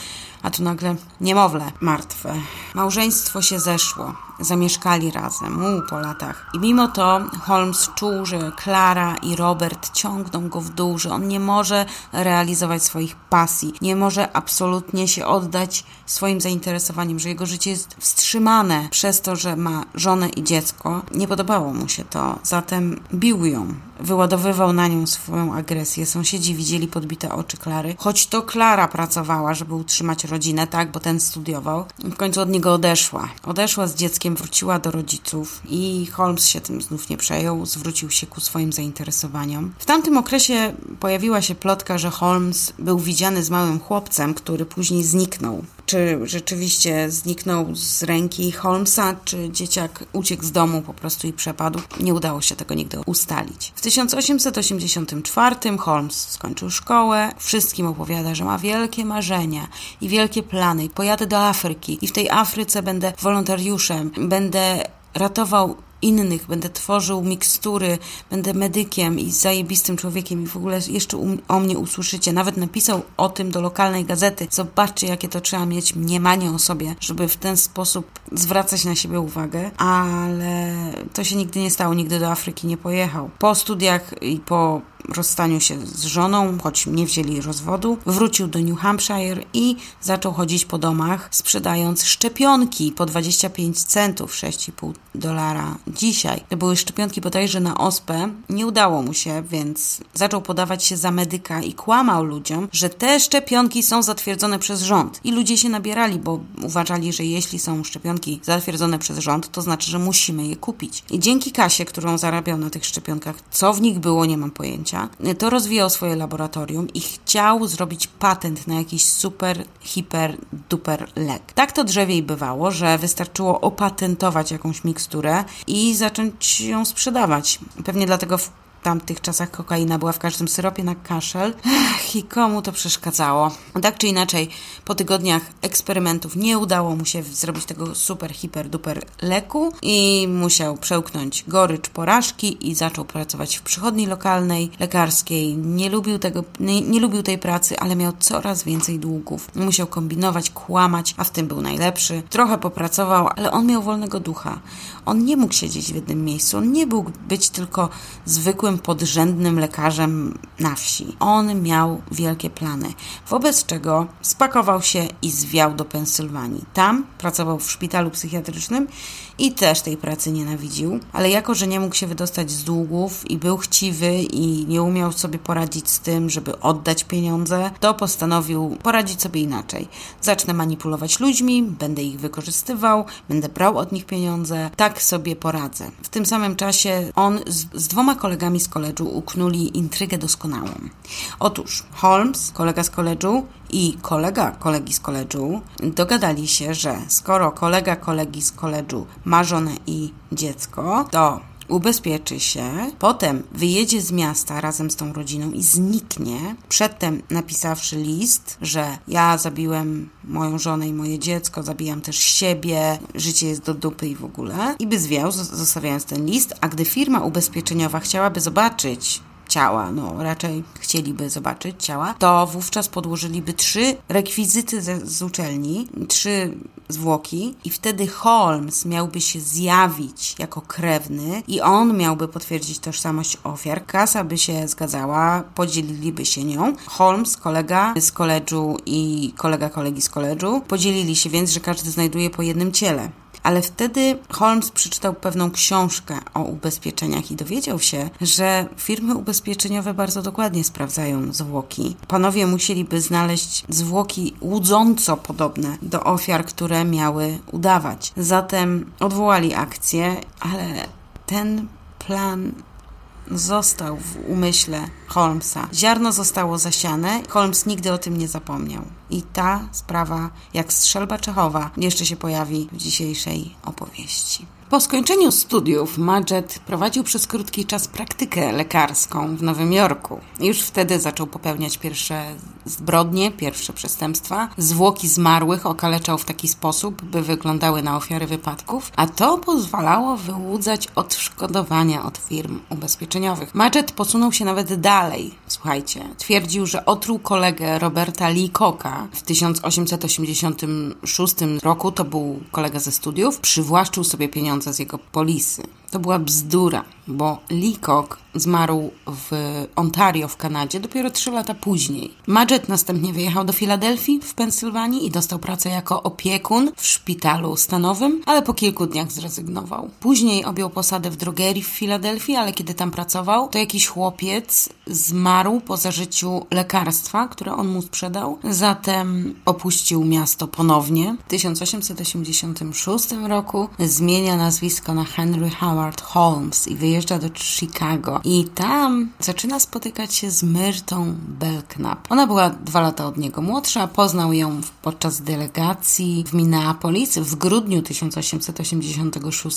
a tu nagle niemowlę martwe. Małżeństwo się zeszło, zamieszkali razem, u, po latach. I mimo to Holmes czuł, że Klara i Robert ciągną go w dół, że on nie może realizować swoich pasji, nie może absolutnie się oddać swoim zainteresowaniom, że jego życie jest wstrzymane przez to, że ma żonę i dziecko. Nie podobało mu się to, zatem bił ją, wyładowywał na nią swoją agresję. Sąsiedzi widzieli podbite oczy Klary, choć to Klara pracowała, żeby utrzymać rodzinę, tak, bo ten studiował. W końcu od niego odeszła. Odeszła z dzieckiem, wróciła do rodziców i Holmes się tym znów nie przejął, zwrócił się ku swoim zainteresowaniom. W tamtym okresie pojawiła się plotka, że Holmes był widziany z małym chłopcem, który później zniknął czy rzeczywiście zniknął z ręki Holmesa, czy dzieciak uciekł z domu po prostu i przepadł. Nie udało się tego nigdy ustalić. W 1884 Holmes skończył szkołę, wszystkim opowiada, że ma wielkie marzenia i wielkie plany. Pojadę do Afryki i w tej Afryce będę wolontariuszem, będę ratował innych, będę tworzył mikstury, będę medykiem i zajebistym człowiekiem i w ogóle jeszcze um, o mnie usłyszycie. Nawet napisał o tym do lokalnej gazety. Zobaczcie, jakie to trzeba mieć mniemanie o sobie, żeby w ten sposób zwracać na siebie uwagę, ale to się nigdy nie stało, nigdy do Afryki nie pojechał. Po studiach i po rozstaniu się z żoną, choć nie wzięli rozwodu, wrócił do New Hampshire i zaczął chodzić po domach, sprzedając szczepionki po 25 centów, 6,5 dolara dzisiaj. To były szczepionki bodajże na ospę. Nie udało mu się, więc zaczął podawać się za medyka i kłamał ludziom, że te szczepionki są zatwierdzone przez rząd. I ludzie się nabierali, bo uważali, że jeśli są szczepionki zatwierdzone przez rząd, to znaczy, że musimy je kupić. I dzięki kasie, którą zarabiał na tych szczepionkach, co w nich było, nie mam pojęcia, to rozwijał swoje laboratorium i chciał zrobić patent na jakiś super, hiper, duper lek. Tak to drzewiej bywało, że wystarczyło opatentować jakąś miksturę i zacząć ją sprzedawać. Pewnie dlatego w tamtych czasach kokaina była w każdym syropie na kaszel. Ech, I komu to przeszkadzało? Tak czy inaczej, po tygodniach eksperymentów nie udało mu się zrobić tego super, hiper, duper leku i musiał przełknąć gorycz porażki i zaczął pracować w przychodni lokalnej, lekarskiej. Nie lubił tego, nie, nie lubił tej pracy, ale miał coraz więcej długów. Musiał kombinować, kłamać, a w tym był najlepszy. Trochę popracował, ale on miał wolnego ducha. On nie mógł siedzieć w jednym miejscu. On nie mógł być tylko zwykłym podrzędnym lekarzem na wsi. On miał wielkie plany, wobec czego spakował się i zwiał do Pensylwanii. Tam pracował w szpitalu psychiatrycznym i też tej pracy nienawidził, ale jako, że nie mógł się wydostać z długów i był chciwy i nie umiał sobie poradzić z tym, żeby oddać pieniądze, to postanowił poradzić sobie inaczej. Zacznę manipulować ludźmi, będę ich wykorzystywał, będę brał od nich pieniądze, tak sobie poradzę. W tym samym czasie on z, z dwoma kolegami z koledżu uknuli intrygę doskonałą. Otóż Holmes, kolega z koledżu i kolega kolegi z koledżu dogadali się, że skoro kolega kolegi z koledżu ma żonę i dziecko, to ubezpieczy się, potem wyjedzie z miasta razem z tą rodziną i zniknie, przedtem napisawszy list, że ja zabiłem moją żonę i moje dziecko, zabijam też siebie, życie jest do dupy i w ogóle, i by zwiał, zostawiając ten list, a gdy firma ubezpieczeniowa chciałaby zobaczyć ciała, no raczej chcieliby zobaczyć ciała, to wówczas podłożyliby trzy rekwizyty z, z uczelni, trzy zwłoki i wtedy Holmes miałby się zjawić jako krewny i on miałby potwierdzić tożsamość ofiar. Kasa by się zgadzała, podzieliliby się nią. Holmes, kolega z koledżu i kolega kolegi z koledżu podzielili się więc, że każdy znajduje po jednym ciele ale wtedy Holmes przeczytał pewną książkę o ubezpieczeniach i dowiedział się, że firmy ubezpieczeniowe bardzo dokładnie sprawdzają zwłoki. Panowie musieliby znaleźć zwłoki łudząco podobne do ofiar, które miały udawać. Zatem odwołali akcję, ale ten plan został w umyśle Holmesa. Ziarno zostało zasiane, Holmes nigdy o tym nie zapomniał. I ta sprawa, jak strzelba Czechowa, jeszcze się pojawi w dzisiejszej opowieści. Po skończeniu studiów Madget prowadził przez krótki czas praktykę lekarską w Nowym Jorku. Już wtedy zaczął popełniać pierwsze zbrodnie, pierwsze przestępstwa. Zwłoki zmarłych okaleczał w taki sposób, by wyglądały na ofiary wypadków, a to pozwalało wyłudzać odszkodowania od firm ubezpieczeniowych. Madget posunął się nawet dalej. Słuchajcie, twierdził, że otruł kolegę Roberta Leacocka w 1886 roku, to był kolega ze studiów, przywłaszczył sobie pieniądze pieniądze z jego polisy. To była bzdura, bo Leacock zmarł w Ontario w Kanadzie dopiero trzy lata później. Madget następnie wyjechał do Filadelfii w Pensylwanii i dostał pracę jako opiekun w szpitalu stanowym, ale po kilku dniach zrezygnował. Później objął posadę w drogerii w Filadelfii, ale kiedy tam pracował, to jakiś chłopiec zmarł po zażyciu lekarstwa, które on mu sprzedał. Zatem opuścił miasto ponownie. W 1886 roku zmienia nazwisko na Henry Howard Holmes i wyjeżdża do Chicago. I tam zaczyna spotykać się z Myrtą Belknap. Ona była dwa lata od niego młodsza, poznał ją podczas delegacji w Minneapolis w grudniu 1886,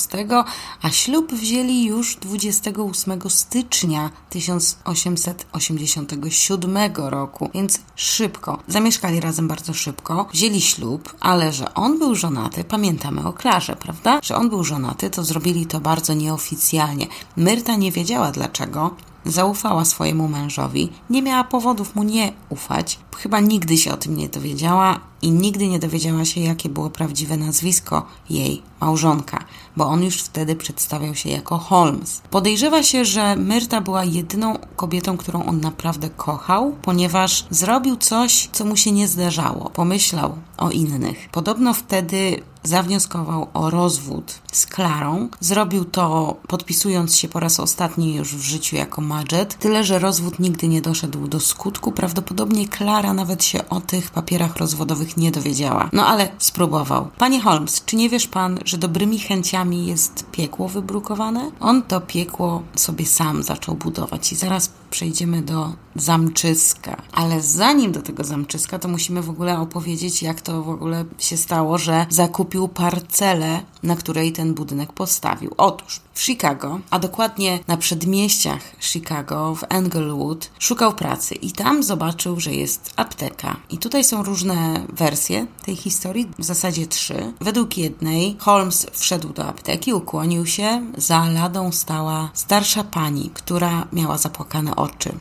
a ślub wzięli już 28 stycznia 1887 roku, więc szybko. Zamieszkali razem bardzo szybko, wzięli ślub, ale że on był żonaty, pamiętamy o Klarze, prawda? Że on był żonaty, to zrobili to bardzo nieoficjalnie. Myrta nie wiedziała dlaczego, zaufała swojemu mężowi, nie miała powodów mu nie ufać. Chyba nigdy się o tym nie dowiedziała i nigdy nie dowiedziała się, jakie było prawdziwe nazwisko jej małżonka, bo on już wtedy przedstawiał się jako Holmes. Podejrzewa się, że Myrta była jedyną kobietą, którą on naprawdę kochał, ponieważ zrobił coś, co mu się nie zdarzało. Pomyślał o innych. Podobno wtedy zawnioskował o rozwód z Klarą. Zrobił to podpisując się po raz ostatni już w życiu jako Madget, tyle że rozwód nigdy nie doszedł do skutku. Prawdopodobnie Klara nawet się o tych papierach rozwodowych nie dowiedziała. No ale spróbował. Panie Holmes, czy nie wiesz pan, że dobrymi chęciami jest piekło wybrukowane? On to piekło sobie sam zaczął budować i zaraz przejdziemy do zamczyska. Ale zanim do tego zamczyska, to musimy w ogóle opowiedzieć, jak to w ogóle się stało, że zakupił parcelę, na której ten budynek postawił. Otóż w Chicago, a dokładnie na przedmieściach Chicago, w Englewood, szukał pracy i tam zobaczył, że jest apteka. I tutaj są różne wersje tej historii, w zasadzie trzy. Według jednej Holmes wszedł do apteki, ukłonił się, za ladą stała starsza pani, która miała zapłakane oczy.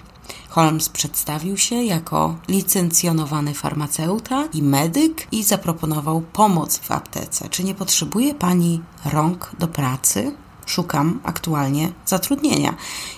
Holmes przedstawił się jako licencjonowany farmaceuta i medyk i zaproponował pomoc w aptece. Czy nie potrzebuje pani rąk do pracy? Szukam aktualnie zatrudnienia.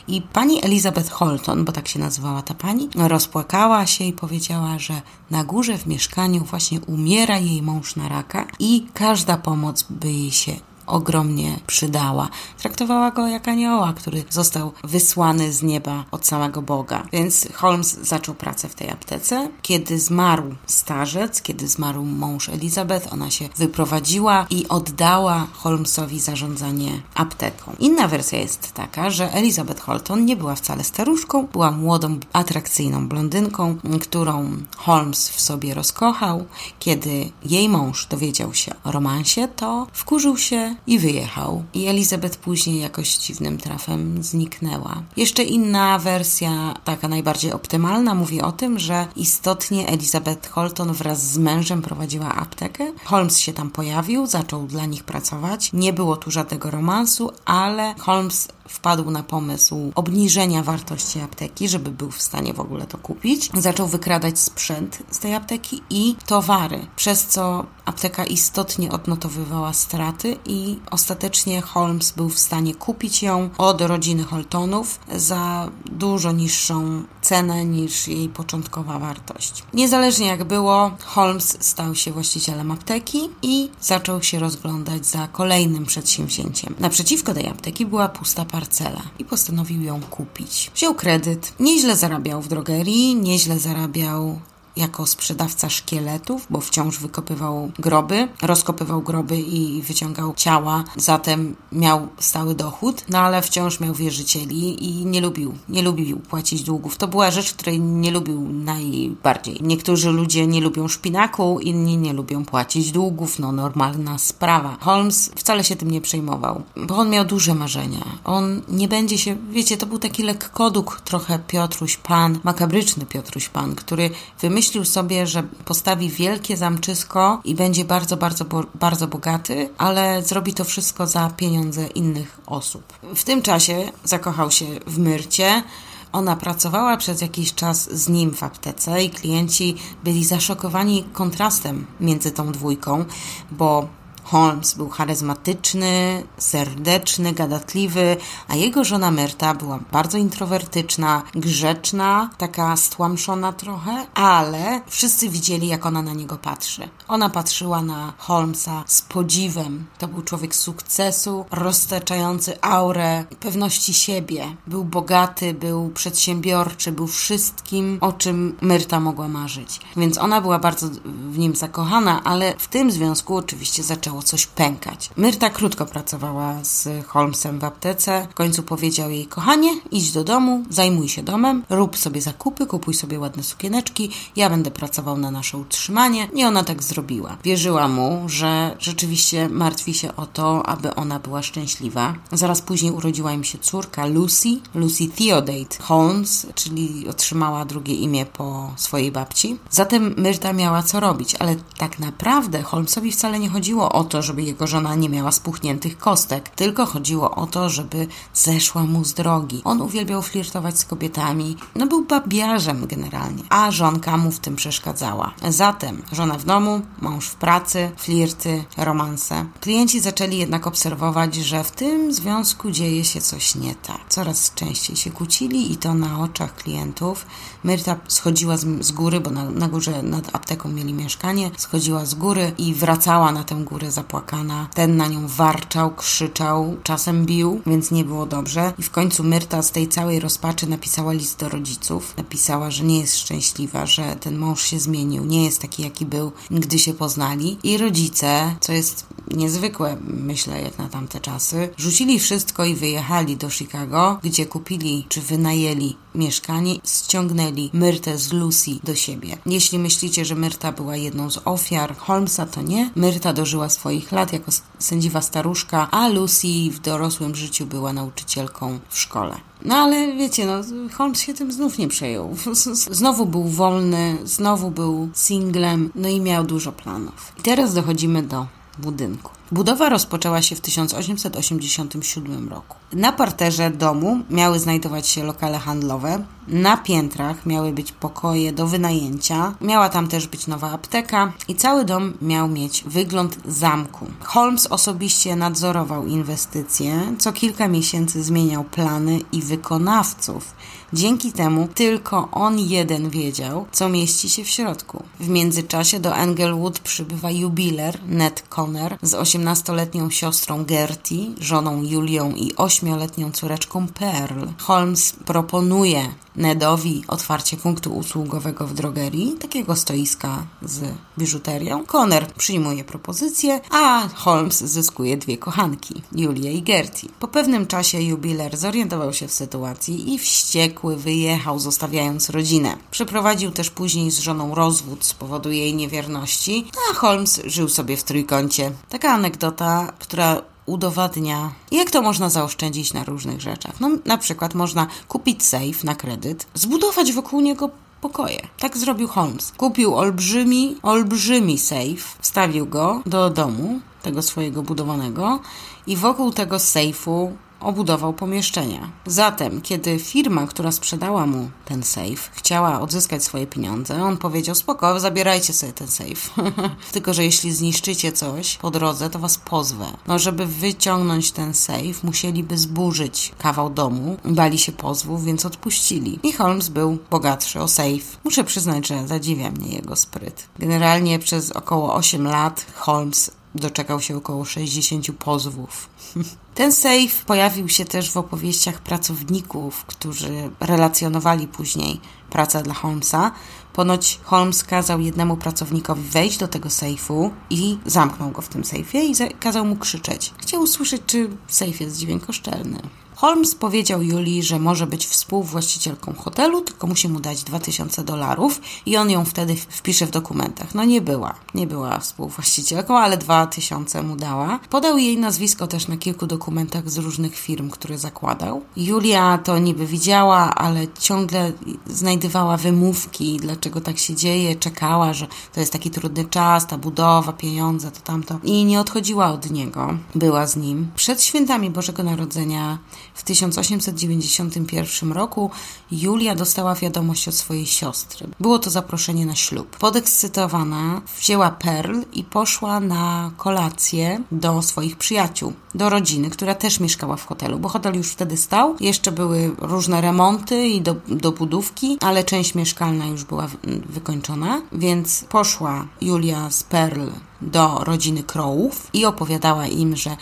I pani Elizabeth Holton, bo tak się nazywała ta pani, rozpłakała się i powiedziała, że na górze w mieszkaniu właśnie umiera jej mąż na raka i każda pomoc by jej się ogromnie przydała. Traktowała go jak anioła, który został wysłany z nieba od samego Boga. Więc Holmes zaczął pracę w tej aptece. Kiedy zmarł starzec, kiedy zmarł mąż Elizabeth, ona się wyprowadziła i oddała Holmesowi zarządzanie apteką. Inna wersja jest taka, że Elizabeth Holton nie była wcale staruszką, była młodą, atrakcyjną blondynką, którą Holmes w sobie rozkochał. Kiedy jej mąż dowiedział się o romansie, to wkurzył się i wyjechał. I Elizabeth później jakoś dziwnym trafem zniknęła. Jeszcze inna wersja, taka najbardziej optymalna, mówi o tym, że istotnie Elizabeth Holton wraz z mężem prowadziła aptekę. Holmes się tam pojawił, zaczął dla nich pracować. Nie było tu żadnego romansu, ale Holmes wpadł na pomysł obniżenia wartości apteki, żeby był w stanie w ogóle to kupić. Zaczął wykradać sprzęt z tej apteki i towary, przez co apteka istotnie odnotowywała straty i ostatecznie Holmes był w stanie kupić ją od rodziny Holtonów za dużo niższą cenę niż jej początkowa wartość. Niezależnie jak było, Holmes stał się właścicielem apteki i zaczął się rozglądać za kolejnym przedsięwzięciem. Naprzeciwko tej apteki była pusta parcela i postanowił ją kupić. Wziął kredyt, nieźle zarabiał w drogerii, nieźle zarabiał jako sprzedawca szkieletów, bo wciąż wykopywał groby, rozkopywał groby i wyciągał ciała, zatem miał stały dochód, no ale wciąż miał wierzycieli i nie lubił, nie lubił płacić długów. To była rzecz, której nie lubił najbardziej. Niektórzy ludzie nie lubią szpinaku, inni nie lubią płacić długów, no normalna sprawa. Holmes wcale się tym nie przejmował, bo on miał duże marzenia. On nie będzie się, wiecie, to był taki lekkoduk trochę Piotruś Pan, makabryczny Piotruś Pan, który wymyślił wymyślił sobie, że postawi wielkie zamczysko i będzie bardzo, bardzo, bardzo bogaty, ale zrobi to wszystko za pieniądze innych osób. W tym czasie zakochał się w Myrcie. Ona pracowała przez jakiś czas z nim w aptece i klienci byli zaszokowani kontrastem między tą dwójką, bo Holmes był charyzmatyczny, serdeczny, gadatliwy, a jego żona Myrta była bardzo introwertyczna, grzeczna, taka stłamszona trochę, ale wszyscy widzieli, jak ona na niego patrzy. Ona patrzyła na Holmesa z podziwem. To był człowiek sukcesu, roztaczający aurę pewności siebie. Był bogaty, był przedsiębiorczy, był wszystkim, o czym Myrta mogła marzyć. Więc ona była bardzo w nim zakochana, ale w tym związku oczywiście zaczęło coś pękać. Myrta krótko pracowała z Holmesem w aptece. W końcu powiedział jej, kochanie, idź do domu, zajmuj się domem, rób sobie zakupy, kupuj sobie ładne sukieneczki, ja będę pracował na nasze utrzymanie. I ona tak zrobiła. Wierzyła mu, że rzeczywiście martwi się o to, aby ona była szczęśliwa. Zaraz później urodziła im się córka Lucy, Lucy Theodate Holmes, czyli otrzymała drugie imię po swojej babci. Zatem Myrta miała co robić, ale tak naprawdę Holmesowi wcale nie chodziło o o to, żeby jego żona nie miała spuchniętych kostek, tylko chodziło o to, żeby zeszła mu z drogi. On uwielbiał flirtować z kobietami, no był babiarzem generalnie, a żonka mu w tym przeszkadzała. Zatem żona w domu, mąż w pracy, flirty, romanse. Klienci zaczęli jednak obserwować, że w tym związku dzieje się coś nie tak. Coraz częściej się kłócili i to na oczach klientów. Myrta schodziła z, z góry, bo na, na górze nad apteką mieli mieszkanie, schodziła z góry i wracała na tę górę zapłakana. Ten na nią warczał, krzyczał, czasem bił, więc nie było dobrze. I w końcu Myrta z tej całej rozpaczy napisała list do rodziców. Napisała, że nie jest szczęśliwa, że ten mąż się zmienił, nie jest taki, jaki był, gdy się poznali. I rodzice, co jest niezwykłe, myślę, jak na tamte czasy, rzucili wszystko i wyjechali do Chicago, gdzie kupili czy wynajęli mieszkanie, ściągnęli Myrtę z Lucy do siebie. Jeśli myślicie, że Myrta była jedną z ofiar Holmesa, to nie. Myrta dożyła swoich lat jako sędziwa staruszka, a Lucy w dorosłym życiu była nauczycielką w szkole. No ale wiecie, no, Holmes się tym znów nie przejął. <laughs> Znowu był wolny, znowu był singlem, no i miał dużo planów. I teraz dochodzimy do budynku. Budowa rozpoczęła się w 1887 roku. Na parterze domu miały znajdować się lokale handlowe, na piętrach miały być pokoje do wynajęcia, miała tam też być nowa apteka i cały dom miał mieć wygląd zamku. Holmes osobiście nadzorował inwestycje, co kilka miesięcy zmieniał plany i wykonawców. Dzięki temu tylko on jeden wiedział, co mieści się w środku. W międzyczasie do Englewood przybywa jubiler Ned Conner z 18-letnią siostrą Gertie, żoną Julią i 8-letnią córeczką Pearl. Holmes proponuje Nedowi otwarcie punktu usługowego w drogerii, takiego stoiska z biżuterią. Conner przyjmuje propozycję, a Holmes zyskuje dwie kochanki, Julię i Gertie. Po pewnym czasie jubiler zorientował się w sytuacji i wściekły wyjechał, zostawiając rodzinę. Przeprowadził też później z żoną rozwód z powodu jej niewierności, a Holmes żył sobie w trójkącie. Taka anegdota, która udowadnia, jak to można zaoszczędzić na różnych rzeczach. No, na przykład można kupić safe na kredyt, zbudować wokół niego pokoje. Tak zrobił Holmes. Kupił olbrzymi, olbrzymi safe, wstawił go do domu, tego swojego budowanego i wokół tego sejfu obudował pomieszczenia. Zatem, kiedy firma, która sprzedała mu ten safe, chciała odzyskać swoje pieniądze, on powiedział: Spoko, zabierajcie sobie ten safe. <laughs> Tylko, że jeśli zniszczycie coś po drodze, to was pozwę. No, żeby wyciągnąć ten safe, musieliby zburzyć kawał domu. Bali się pozwów, więc odpuścili. I Holmes był bogatszy o safe. Muszę przyznać, że zadziwia mnie jego spryt. Generalnie przez około 8 lat Holmes doczekał się około 60 pozwów. <laughs> Ten safe pojawił się też w opowieściach pracowników, którzy relacjonowali później pracę dla Holmesa. Ponoć Holmes kazał jednemu pracownikowi wejść do tego sejfu i zamknął go w tym sejfie i kazał mu krzyczeć. Chciał usłyszeć, czy sejf jest dźwiękoszczelny. Holmes powiedział Julii, że może być współwłaścicielką hotelu, tylko musi mu dać 2000 dolarów i on ją wtedy wpisze w dokumentach. No nie była, nie była współwłaścicielką, ale 2000 mu dała. Podał jej nazwisko też na kilku dokumentach z różnych firm, które zakładał. Julia to niby widziała, ale ciągle znajdowała wymówki, dlaczego tak się dzieje, czekała, że to jest taki trudny czas, ta budowa, pieniądze, to tamto i nie odchodziła od niego. Była z nim. Przed świętami Bożego Narodzenia w 1891 roku Julia dostała wiadomość od swojej siostry. Było to zaproszenie na ślub. Podekscytowana wzięła Pearl i poszła na kolację do swoich przyjaciół, do rodziny, która też mieszkała w hotelu, bo hotel już wtedy stał. Jeszcze były różne remonty i do, dobudówki, ale część mieszkalna już była wykończona, więc poszła Julia z Pearl do rodziny Crowów i opowiadała im, że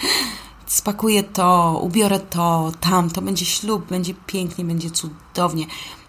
spakuję to, ubiorę to, tam, to będzie ślub, będzie pięknie, będzie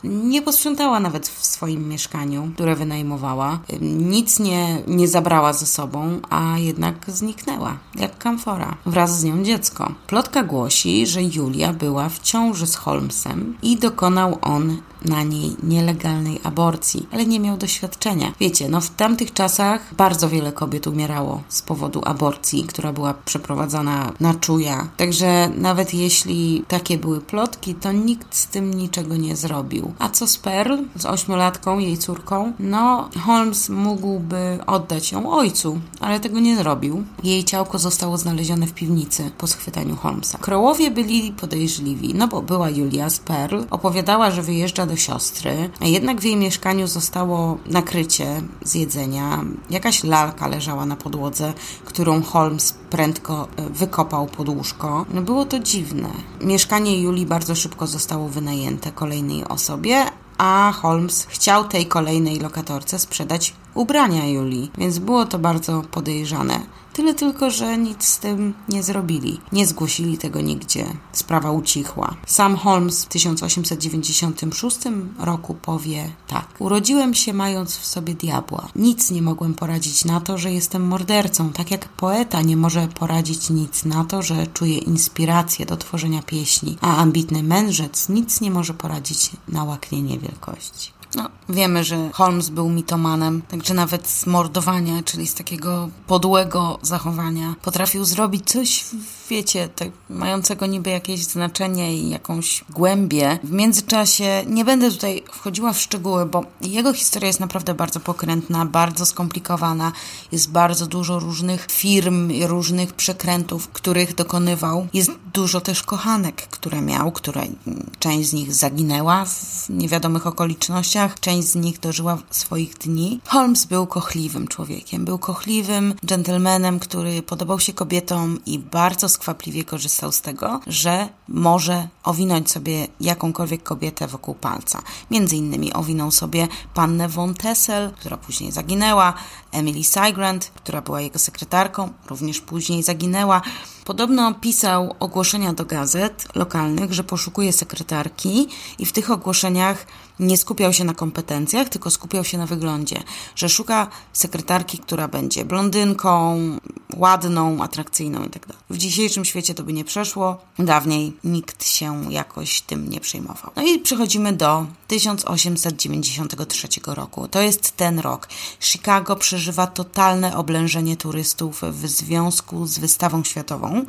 Nie posprzątała nawet w swoim mieszkaniu, które wynajmowała. Nic nie, nie zabrała ze sobą, a jednak zniknęła, jak kamfora. Wraz z nią dziecko. Plotka głosi, że Julia była w ciąży z Holmesem i dokonał on na niej nielegalnej aborcji, ale nie miał doświadczenia. Wiecie, no w tamtych czasach bardzo wiele kobiet umierało z powodu aborcji, która była przeprowadzana na czuja. Także nawet jeśli takie były plotki, to nikt z tym niczego nie zrobił. A co z Pearl, z ośmiolatką, jej córką? No, Holmes mógłby oddać ją ojcu, ale tego nie zrobił. Jej ciałko zostało znalezione w piwnicy po schwytaniu Holmesa. Krołowie byli podejrzliwi, no bo była Julia z Pearl, opowiadała, że wyjeżdża do siostry, a jednak w jej mieszkaniu zostało nakrycie z jedzenia. Jakaś lalka leżała na podłodze, którą Holmes prędko e, wykopał pod łóżko. No było to dziwne. Mieszkanie Julii bardzo szybko zostało wynajęte kolejnej osobie, a Holmes chciał tej kolejnej lokatorce sprzedać ubrania Julii, więc było to bardzo podejrzane. Tyle tylko, że nic z tym nie zrobili. Nie zgłosili tego nigdzie. Sprawa ucichła. Sam Holmes w 1896 roku powie tak. Urodziłem się mając w sobie diabła. Nic nie mogłem poradzić na to, że jestem mordercą, tak jak poeta nie może poradzić nic na to, że czuje inspirację do tworzenia pieśni, a ambitny mędrzec nic nie może poradzić na łaknienie wielkości. No, wiemy, że Holmes był mitomanem, także nawet z mordowania, czyli z takiego podłego zachowania, potrafił zrobić coś, wiecie, tak, mającego niby jakieś znaczenie i jakąś głębię. W międzyczasie nie będę tutaj wchodziła w szczegóły, bo jego historia jest naprawdę bardzo pokrętna, bardzo skomplikowana. Jest bardzo dużo różnych firm, różnych przekrętów, których dokonywał. Jest dużo też kochanek, które miał, które część z nich zaginęła w niewiadomych okolicznościach część z nich dożyła swoich dni. Holmes był kochliwym człowiekiem, był kochliwym gentlemanem, który podobał się kobietom i bardzo skwapliwie korzystał z tego, że może owinąć sobie jakąkolwiek kobietę wokół palca. Między innymi owinął sobie pannę von Tessel, która później zaginęła, Emily Sigrand, która była jego sekretarką, również później zaginęła. Podobno pisał ogłoszenia do gazet lokalnych, że poszukuje sekretarki i w tych ogłoszeniach nie skupiał się na kompetencjach, tylko skupiał się na wyglądzie, że szuka sekretarki, która będzie blondynką, ładną, atrakcyjną itd. Tak w dzisiejszym świecie to by nie przeszło, dawniej nikt się jakoś tym nie przejmował. No i przechodzimy do 1893 roku. To jest ten rok. Chicago przeżywa totalne oblężenie turystów w związku z wystawą światową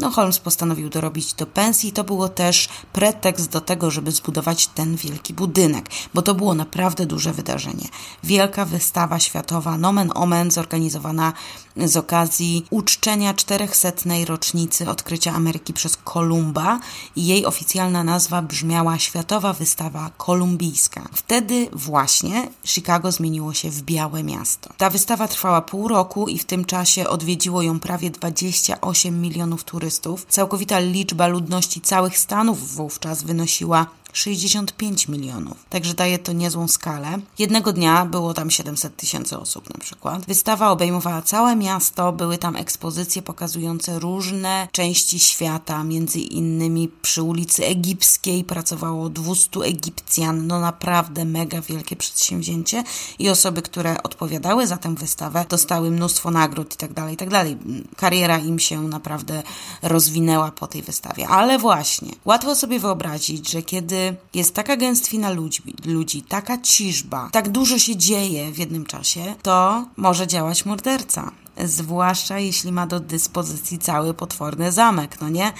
no, Holmes postanowił dorobić do pensji. To było też pretekst do tego, żeby zbudować ten wielki budynek, bo to było naprawdę duże wydarzenie. Wielka wystawa światowa, nomen omen, zorganizowana z okazji uczczenia 400. rocznicy odkrycia Ameryki przez Kolumba i jej oficjalna nazwa brzmiała Światowa Wystawa Kolumbijska. Wtedy właśnie Chicago zmieniło się w Białe Miasto. Ta wystawa trwała pół roku i w tym czasie odwiedziło ją prawie 28 milionów turystów. Całkowita liczba ludności całych Stanów wówczas wynosiła 65 milionów. Także daje to niezłą skalę. Jednego dnia było tam 700 tysięcy osób na przykład. Wystawa obejmowała całe miasto, były tam ekspozycje pokazujące różne części świata, między innymi przy ulicy Egipskiej pracowało 200 Egipcjan, no naprawdę mega wielkie przedsięwzięcie i osoby, które odpowiadały za tę wystawę, dostały mnóstwo nagród i tak dalej, i tak dalej. Kariera im się naprawdę rozwinęła po tej wystawie. Ale właśnie, łatwo sobie wyobrazić, że kiedy jest taka gęstwina ludzi, ludzi, taka ciżba, tak dużo się dzieje w jednym czasie, to może działać morderca zwłaszcza jeśli ma do dyspozycji cały potworny zamek, no nie?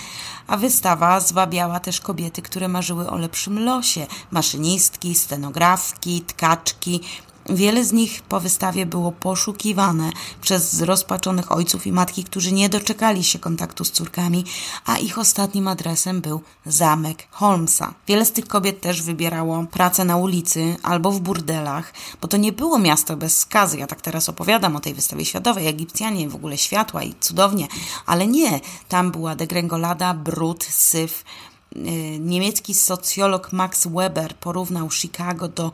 A wystawa zwabiała też kobiety, które marzyły o lepszym losie. Maszynistki, stenografki, tkaczki, Wiele z nich po wystawie było poszukiwane przez zrozpaczonych ojców i matki, którzy nie doczekali się kontaktu z córkami, a ich ostatnim adresem był zamek Holmesa. Wiele z tych kobiet też wybierało pracę na ulicy albo w burdelach, bo to nie było miasto bez skazy. Ja tak teraz opowiadam o tej wystawie światowej, Egipcjanie, w ogóle światła i cudownie, ale nie. Tam była degrengolada, brud, syf. Y, niemiecki socjolog Max Weber porównał Chicago do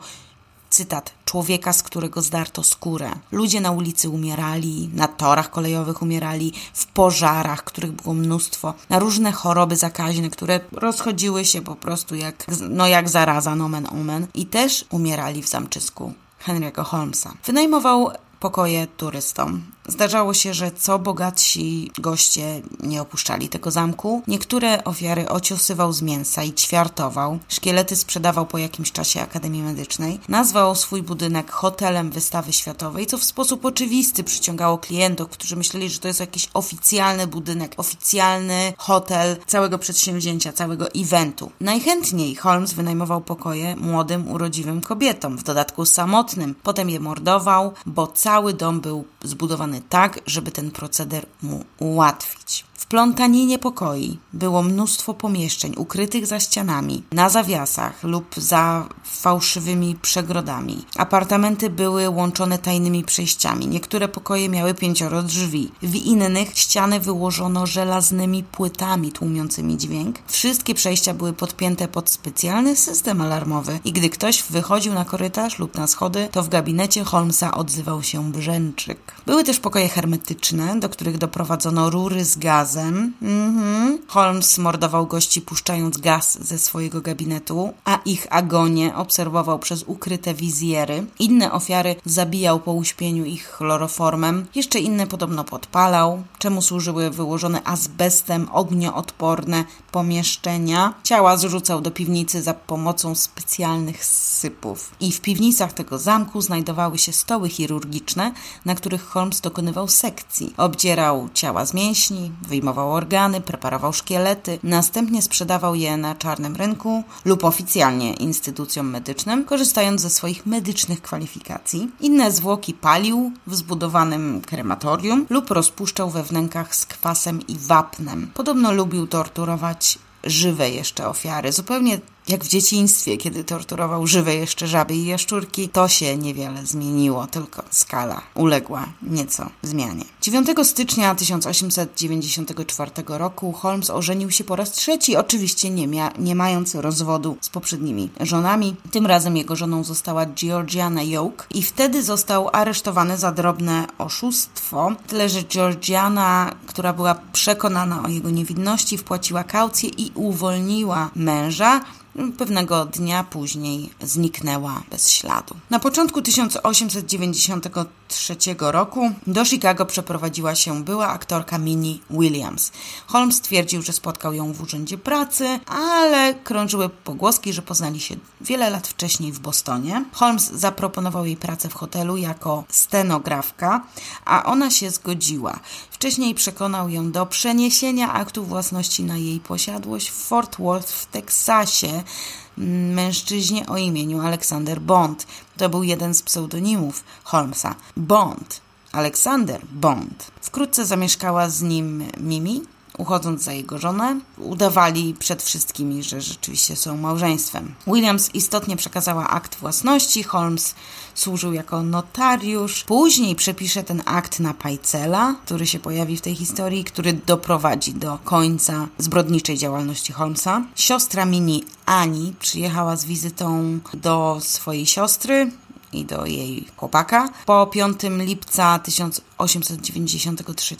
cytat, człowieka, z którego zdarto skórę. Ludzie na ulicy umierali, na torach kolejowych umierali, w pożarach, których było mnóstwo, na różne choroby zakaźne, które rozchodziły się po prostu jak, no jak zaraza, nomen omen, i też umierali w zamczysku Henry'ego Holmesa. Wynajmował pokoje turystom. Zdarzało się, że co bogatsi goście nie opuszczali tego zamku. Niektóre ofiary ociosywał z mięsa i ćwiartował. Szkielety sprzedawał po jakimś czasie Akademii Medycznej. Nazwał swój budynek hotelem wystawy światowej, co w sposób oczywisty przyciągało klientów, którzy myśleli, że to jest jakiś oficjalny budynek, oficjalny hotel całego przedsięwzięcia, całego eventu. Najchętniej Holmes wynajmował pokoje młodym, urodziwym kobietom, w dodatku samotnym. Potem je mordował, bo cały dom był zbudowany tak, żeby ten proceder mu ułatwić plątaninie pokoi było mnóstwo pomieszczeń ukrytych za ścianami, na zawiasach lub za fałszywymi przegrodami. Apartamenty były łączone tajnymi przejściami. Niektóre pokoje miały pięcioro drzwi. W innych ściany wyłożono żelaznymi płytami tłumiącymi dźwięk. Wszystkie przejścia były podpięte pod specjalny system alarmowy i gdy ktoś wychodził na korytarz lub na schody, to w gabinecie Holmesa odzywał się brzęczyk. Były też pokoje hermetyczne, do których doprowadzono rury z gazem razem. Mhm. Holmes mordował gości puszczając gaz ze swojego gabinetu, a ich agonię obserwował przez ukryte wizjery. Inne ofiary zabijał po uśpieniu ich chloroformem, jeszcze inne podobno podpalał, czemu służyły wyłożone azbestem ognioodporne pomieszczenia. Ciała zrzucał do piwnicy za pomocą specjalnych sypów. I w piwnicach tego zamku znajdowały się stoły chirurgiczne, na których Holmes dokonywał sekcji. Obdzierał ciała z mięśni, wyjmował Wyjmował organy, preparował szkielety, następnie sprzedawał je na czarnym rynku lub oficjalnie instytucjom medycznym, korzystając ze swoich medycznych kwalifikacji. Inne zwłoki palił w zbudowanym krematorium lub rozpuszczał we wnękach z kwasem i wapnem. Podobno lubił torturować żywe jeszcze ofiary, zupełnie jak w dzieciństwie, kiedy torturował żywe jeszcze żaby i jaszczurki, to się niewiele zmieniło, tylko skala uległa nieco zmianie. 9 stycznia 1894 roku Holmes ożenił się po raz trzeci, oczywiście nie, mia nie mając rozwodu z poprzednimi żonami. Tym razem jego żoną została Georgiana Yoke i wtedy został aresztowany za drobne oszustwo. Tyle, że Georgiana, która była przekonana o jego niewinności, wpłaciła kaucję i uwolniła męża. Pewnego dnia później zniknęła bez śladu. Na początku 1893 roku do Chicago przeprowadziła się była aktorka Minnie Williams. Holmes stwierdził, że spotkał ją w urzędzie pracy, ale krążyły pogłoski, że poznali się wiele lat wcześniej w Bostonie. Holmes zaproponował jej pracę w hotelu jako stenografka, a ona się zgodziła. Wcześniej przekonał ją do przeniesienia aktu własności na jej posiadłość w Fort Worth w Teksasie mężczyźnie o imieniu Aleksander Bond. To był jeden z pseudonimów Holmesa. Bond. Aleksander Bond. Wkrótce zamieszkała z nim Mimi, uchodząc za jego żonę, udawali przed wszystkimi, że rzeczywiście są małżeństwem. Williams istotnie przekazała akt własności, Holmes służył jako notariusz. Później przepisze ten akt na Pajcela, który się pojawi w tej historii, który doprowadzi do końca zbrodniczej działalności Holmesa. Siostra Mini Ani przyjechała z wizytą do swojej siostry, i do jej chłopaka. Po 5 lipca 1893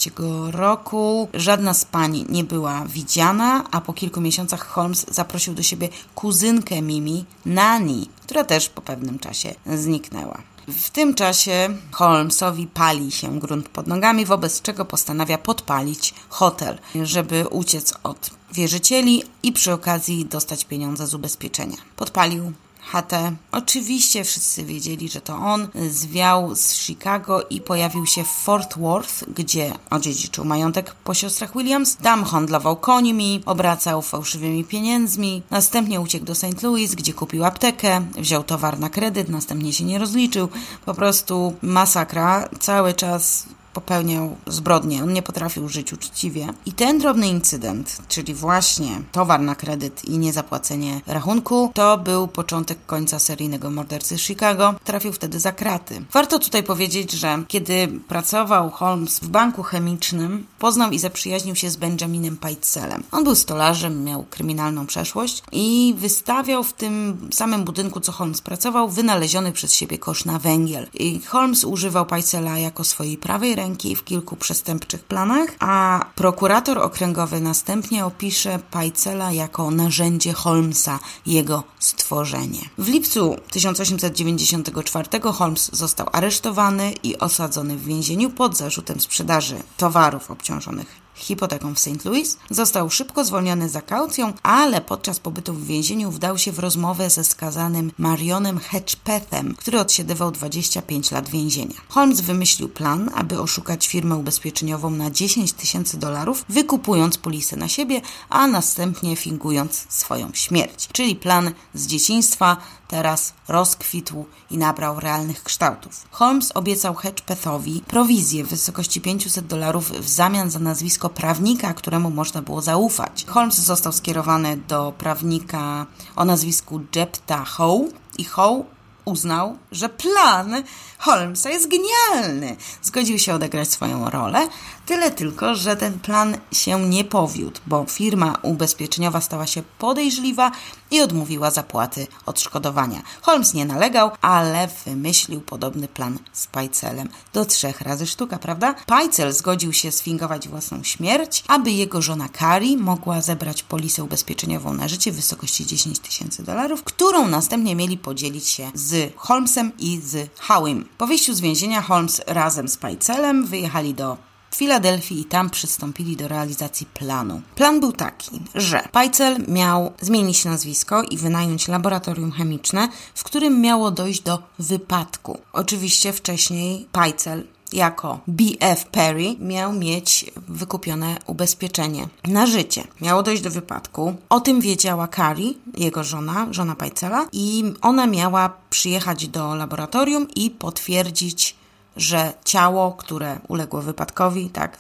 roku żadna z pań nie była widziana, a po kilku miesiącach Holmes zaprosił do siebie kuzynkę Mimi, Nani, która też po pewnym czasie zniknęła. W tym czasie Holmesowi pali się grunt pod nogami, wobec czego postanawia podpalić hotel, żeby uciec od wierzycieli i przy okazji dostać pieniądze z ubezpieczenia. Podpalił chatę. Oczywiście wszyscy wiedzieli, że to on zwiał z Chicago i pojawił się w Fort Worth, gdzie odziedziczył majątek po siostrach Williams. Tam handlował końmi, obracał fałszywymi pieniędzmi. Następnie uciekł do St. Louis, gdzie kupił aptekę, wziął towar na kredyt, następnie się nie rozliczył. Po prostu masakra. Cały czas popełniał zbrodnię, on nie potrafił żyć uczciwie. I ten drobny incydent, czyli właśnie towar na kredyt i niezapłacenie rachunku, to był początek końca seryjnego mordercy Chicago. Trafił wtedy za kraty. Warto tutaj powiedzieć, że kiedy pracował Holmes w banku chemicznym, poznał i zaprzyjaźnił się z Benjaminem Peitzelem. On był stolarzem, miał kryminalną przeszłość i wystawiał w tym samym budynku, co Holmes pracował, wynaleziony przez siebie kosz na węgiel. I Holmes używał Peitzela jako swojej prawej ręki w kilku przestępczych planach, a prokurator okręgowy następnie opisze Pajcela jako narzędzie Holmesa, jego stworzenie. W lipcu 1894 Holmes został aresztowany i osadzony w więzieniu pod zarzutem sprzedaży towarów obciążonych hipoteką w St. Louis. Został szybko zwolniony za kaucją, ale podczas pobytu w więzieniu wdał się w rozmowę ze skazanym Marionem Hedgepethem, który odsiedywał 25 lat więzienia. Holmes wymyślił plan, aby oszukać firmę ubezpieczeniową na 10 tysięcy dolarów, wykupując polisę na siebie, a następnie fingując swoją śmierć. Czyli plan z dzieciństwa teraz rozkwitł i nabrał realnych kształtów. Holmes obiecał Hedgepethowi prowizję w wysokości 500 dolarów w zamian za nazwisko prawnika, któremu można było zaufać. Holmes został skierowany do prawnika o nazwisku Jepta Howe i Howe uznał, że plan Holmesa jest genialny. Zgodził się odegrać swoją rolę, tyle tylko, że ten plan się nie powiódł, bo firma ubezpieczeniowa stała się podejrzliwa i odmówiła zapłaty odszkodowania. Holmes nie nalegał, ale wymyślił podobny plan z Pajcelem. Do trzech razy sztuka, prawda? Pajcel zgodził się sfingować własną śmierć, aby jego żona Carrie mogła zebrać polisę ubezpieczeniową na życie w wysokości 10 tysięcy dolarów, którą następnie mieli podzielić się z Holmesem i z Howim. Po wyjściu z więzienia Holmes razem z Pajcelem wyjechali do w Filadelfii i tam przystąpili do realizacji planu. Plan był taki, że Pajcel miał zmienić nazwisko i wynająć laboratorium chemiczne, w którym miało dojść do wypadku. Oczywiście wcześniej Pajcel jako BF Perry miał mieć wykupione ubezpieczenie na życie. Miało dojść do wypadku. O tym wiedziała Carrie, jego żona, żona Pajcela i ona miała przyjechać do laboratorium i potwierdzić że ciało, które uległo wypadkowi, tak,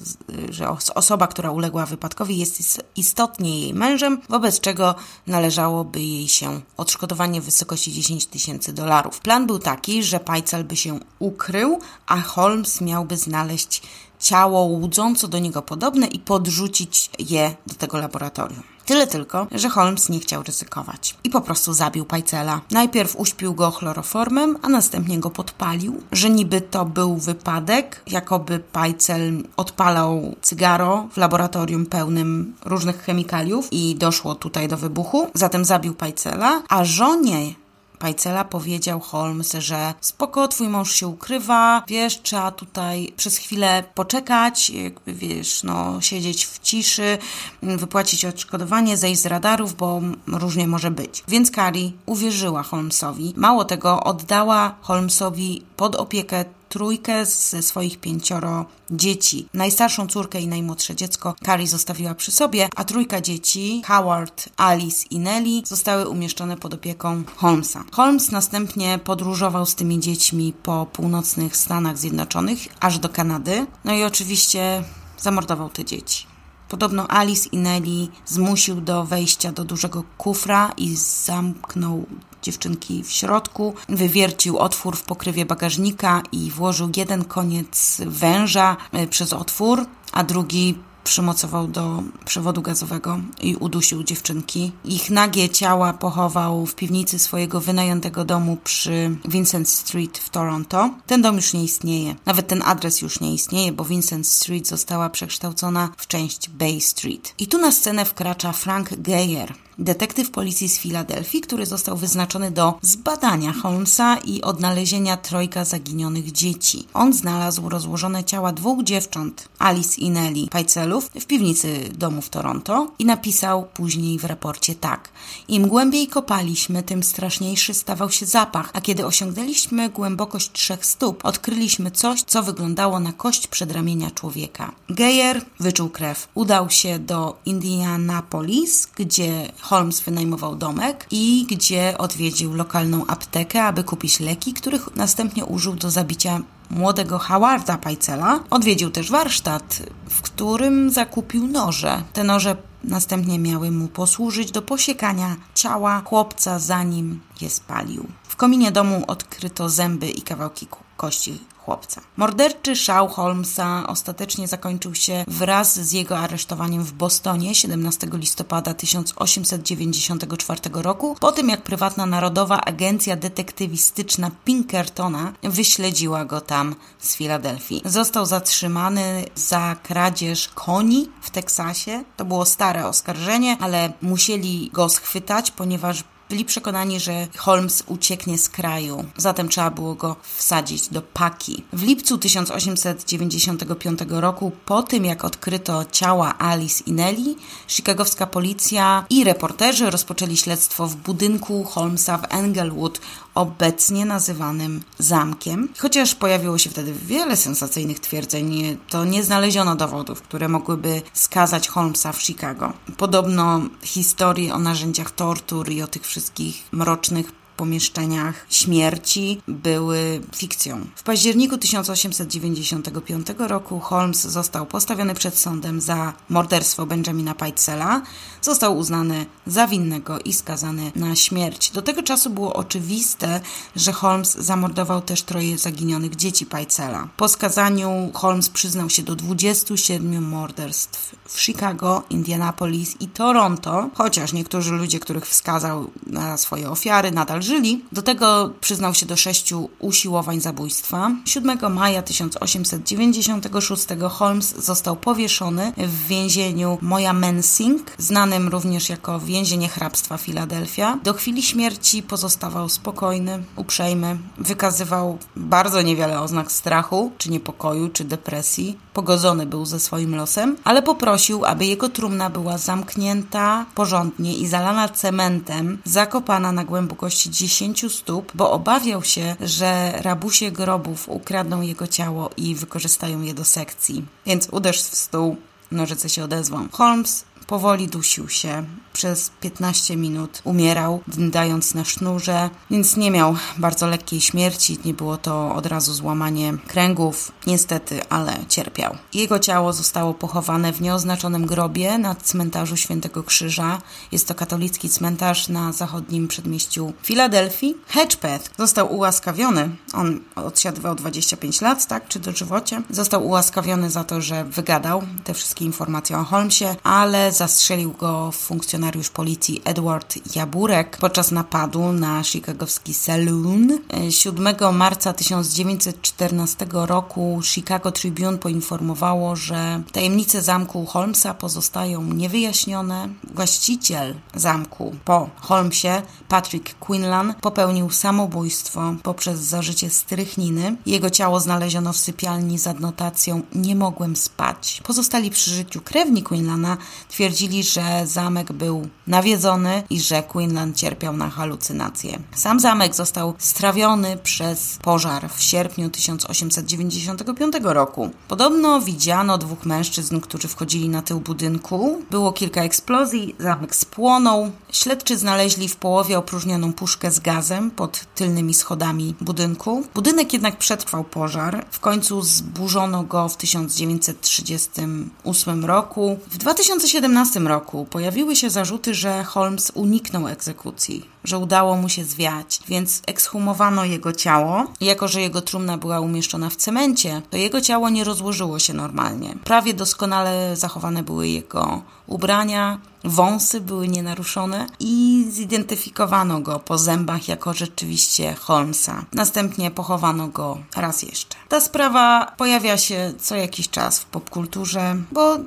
że osoba, która uległa wypadkowi jest istotnie jej mężem, wobec czego należałoby jej się odszkodowanie w wysokości 10 tysięcy dolarów. Plan był taki, że Pajcel by się ukrył, a Holmes miałby znaleźć ciało łudząco do niego podobne i podrzucić je do tego laboratorium. Tyle tylko, że Holmes nie chciał ryzykować i po prostu zabił Pajcela. Najpierw uśpił go chloroformem, a następnie go podpalił, że niby to był wypadek, jakoby Pajcel odpalał cygaro w laboratorium pełnym różnych chemikaliów i doszło tutaj do wybuchu. Zatem zabił Pajcela, a żonie Pajcela powiedział Holmes, że spoko, twój mąż się ukrywa, wiesz, trzeba tutaj przez chwilę poczekać, jakby wiesz, no, siedzieć w ciszy, wypłacić odszkodowanie, zejść z radarów, bo różnie może być. Więc Carrie uwierzyła Holmesowi. Mało tego, oddała Holmesowi pod opiekę trójkę ze swoich pięcioro dzieci. Najstarszą córkę i najmłodsze dziecko Carrie zostawiła przy sobie, a trójka dzieci, Howard, Alice i Nellie, zostały umieszczone pod opieką Holmesa. Holmes następnie podróżował z tymi dziećmi po północnych Stanach Zjednoczonych, aż do Kanady. No i oczywiście zamordował te dzieci. Podobno Alice i Nelly zmusił do wejścia do dużego kufra i zamknął dziewczynki w środku, wywiercił otwór w pokrywie bagażnika i włożył jeden koniec węża e, przez otwór, a drugi przymocował do przewodu gazowego i udusił dziewczynki. Ich nagie ciała pochował w piwnicy swojego wynajętego domu przy Vincent Street w Toronto. Ten dom już nie istnieje. Nawet ten adres już nie istnieje, bo Vincent Street została przekształcona w część Bay Street. I tu na scenę wkracza Frank Geyer, detektyw policji z Filadelfii, który został wyznaczony do zbadania Holmesa i odnalezienia trojga zaginionych dzieci. On znalazł rozłożone ciała dwóch dziewcząt, Alice i Nelly Pajcelów, w piwnicy domu w Toronto i napisał później w raporcie tak. Im głębiej kopaliśmy, tym straszniejszy stawał się zapach, a kiedy osiągnęliśmy głębokość trzech stóp, odkryliśmy coś, co wyglądało na kość przedramienia człowieka. Geyer wyczuł krew. Udał się do Indianapolis, gdzie Holmes wynajmował domek i gdzie odwiedził lokalną aptekę, aby kupić leki, których następnie użył do zabicia młodego Howarda Pajcela. Odwiedził też warsztat, w którym zakupił noże. Te noże następnie miały mu posłużyć do posiekania ciała chłopca, zanim je spalił. W kominie domu odkryto zęby i kawałki kości chłopca. Morderczy szał Holmesa ostatecznie zakończył się wraz z jego aresztowaniem w Bostonie 17 listopada 1894 roku, po tym jak prywatna Narodowa Agencja Detektywistyczna Pinkertona wyśledziła go tam z Filadelfii. Został zatrzymany za kradzież koni w Teksasie. To było stare oskarżenie, ale musieli go schwytać, ponieważ byli przekonani, że Holmes ucieknie z kraju, zatem trzeba było go wsadzić do paki. W lipcu 1895 roku, po tym jak odkryto ciała Alice i Nelly, chicagowska policja i reporterzy rozpoczęli śledztwo w budynku Holmesa w Englewood, obecnie nazywanym zamkiem. Chociaż pojawiło się wtedy wiele sensacyjnych twierdzeń, to nie znaleziono dowodów, które mogłyby skazać Holmesa w Chicago. Podobno historie o narzędziach tortur i o tych wszystkich mrocznych pomieszczeniach śmierci były fikcją. W październiku 1895 roku Holmes został postawiony przed sądem za morderstwo Benjamina Peitzela. Został uznany za winnego i skazany na śmierć. Do tego czasu było oczywiste, że Holmes zamordował też troje zaginionych dzieci Peitzela. Po skazaniu Holmes przyznał się do 27 morderstw w Chicago, Indianapolis i Toronto, chociaż niektórzy ludzie, których wskazał na swoje ofiary, nadal żyli. Do tego przyznał się do sześciu usiłowań zabójstwa. 7 maja 1896 Holmes został powieszony w więzieniu Moja Mensing, znanym również jako więzienie hrabstwa Filadelfia. Do chwili śmierci pozostawał spokojny, uprzejmy, wykazywał bardzo niewiele oznak strachu, czy niepokoju, czy depresji. Pogodzony był ze swoim losem, ale poprosił, aby jego trumna była zamknięta porządnie i zalana cementem, zakopana na głębokości 10 stóp, bo obawiał się, że rabusie grobów ukradną jego ciało i wykorzystają je do sekcji. Więc uderz w stół, nożyce się odezwą. Holmes powoli dusił się. Przez 15 minut umierał, dając na sznurze, więc nie miał bardzo lekkiej śmierci. Nie było to od razu złamanie kręgów, niestety, ale cierpiał. Jego ciało zostało pochowane w nieoznaczonym grobie na cmentarzu Świętego Krzyża. Jest to katolicki cmentarz na zachodnim przedmieściu Filadelfii. Hedgepeth został ułaskawiony. On odsiadywał 25 lat, tak, czy dożywocie. Został ułaskawiony za to, że wygadał te wszystkie informacje o Holmesie, ale zastrzelił go funkcjonariusz policji Edward Jaburek podczas napadu na chicagowski saloon. 7 marca 1914 roku Chicago Tribune poinformowało, że tajemnice zamku Holmesa pozostają niewyjaśnione. Właściciel zamku po Holmesie, Patrick Quinlan, popełnił samobójstwo poprzez zażycie strychniny. Jego ciało znaleziono w sypialni z adnotacją Nie mogłem spać. Pozostali przy życiu krewni Quinlana twierdzili, że zamek był nawiedzony i że Quinlan cierpiał na halucynacje. Sam zamek został strawiony przez pożar w sierpniu 1895 roku. Podobno widziano dwóch mężczyzn, którzy wchodzili na tył budynku. Było kilka eksplozji, zamek spłonął. Śledczy znaleźli w połowie opróżnioną puszkę z gazem pod tylnymi schodami budynku. Budynek jednak przetrwał pożar. W końcu zburzono go w 1938 roku. W 2017 2015 roku pojawiły się zarzuty, że Holmes uniknął egzekucji, że udało mu się zwiać, więc ekshumowano jego ciało. Jako, że jego trumna była umieszczona w cemencie, to jego ciało nie rozłożyło się normalnie. Prawie doskonale zachowane były jego ubrania, wąsy były nienaruszone i zidentyfikowano go po zębach jako rzeczywiście Holmesa. Następnie pochowano go raz jeszcze. Ta sprawa pojawia się co jakiś czas w popkulturze, bo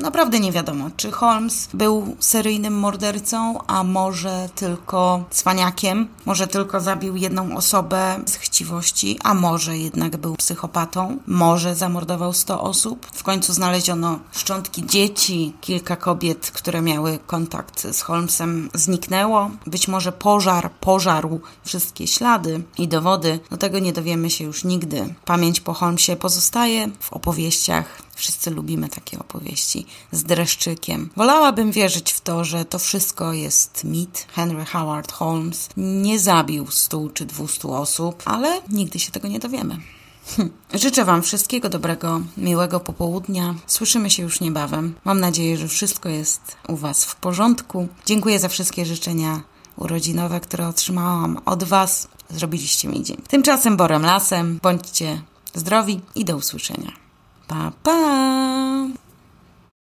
naprawdę nie wiadomo, czy Holmes był seryjnym mordercą, a może tylko cwaniakiem, może tylko zabił jedną osobę z chciwości, a może jednak był psychopatą, może zamordował 100 osób. W końcu znaleziono szczątki dzieci, kilka kobiet, które miały kontakt z Holmesem, zniknęło. Być może pożar pożarł wszystkie ślady i dowody. Do tego nie dowiemy się już nigdy. Pamięć po Holmesie pozostaje w opowieściach Wszyscy lubimy takie opowieści z dreszczykiem. Wolałabym wierzyć w to, że to wszystko jest mit. Henry Howard Holmes nie zabił 100 czy 200 osób, ale nigdy się tego nie dowiemy. Życzę Wam wszystkiego dobrego, miłego popołudnia. Słyszymy się już niebawem. Mam nadzieję, że wszystko jest u Was w porządku. Dziękuję za wszystkie życzenia urodzinowe, które otrzymałam od Was. Zrobiliście mi dzień. Tymczasem Borem Lasem. Bądźcie zdrowi i do usłyszenia. Pa, pa!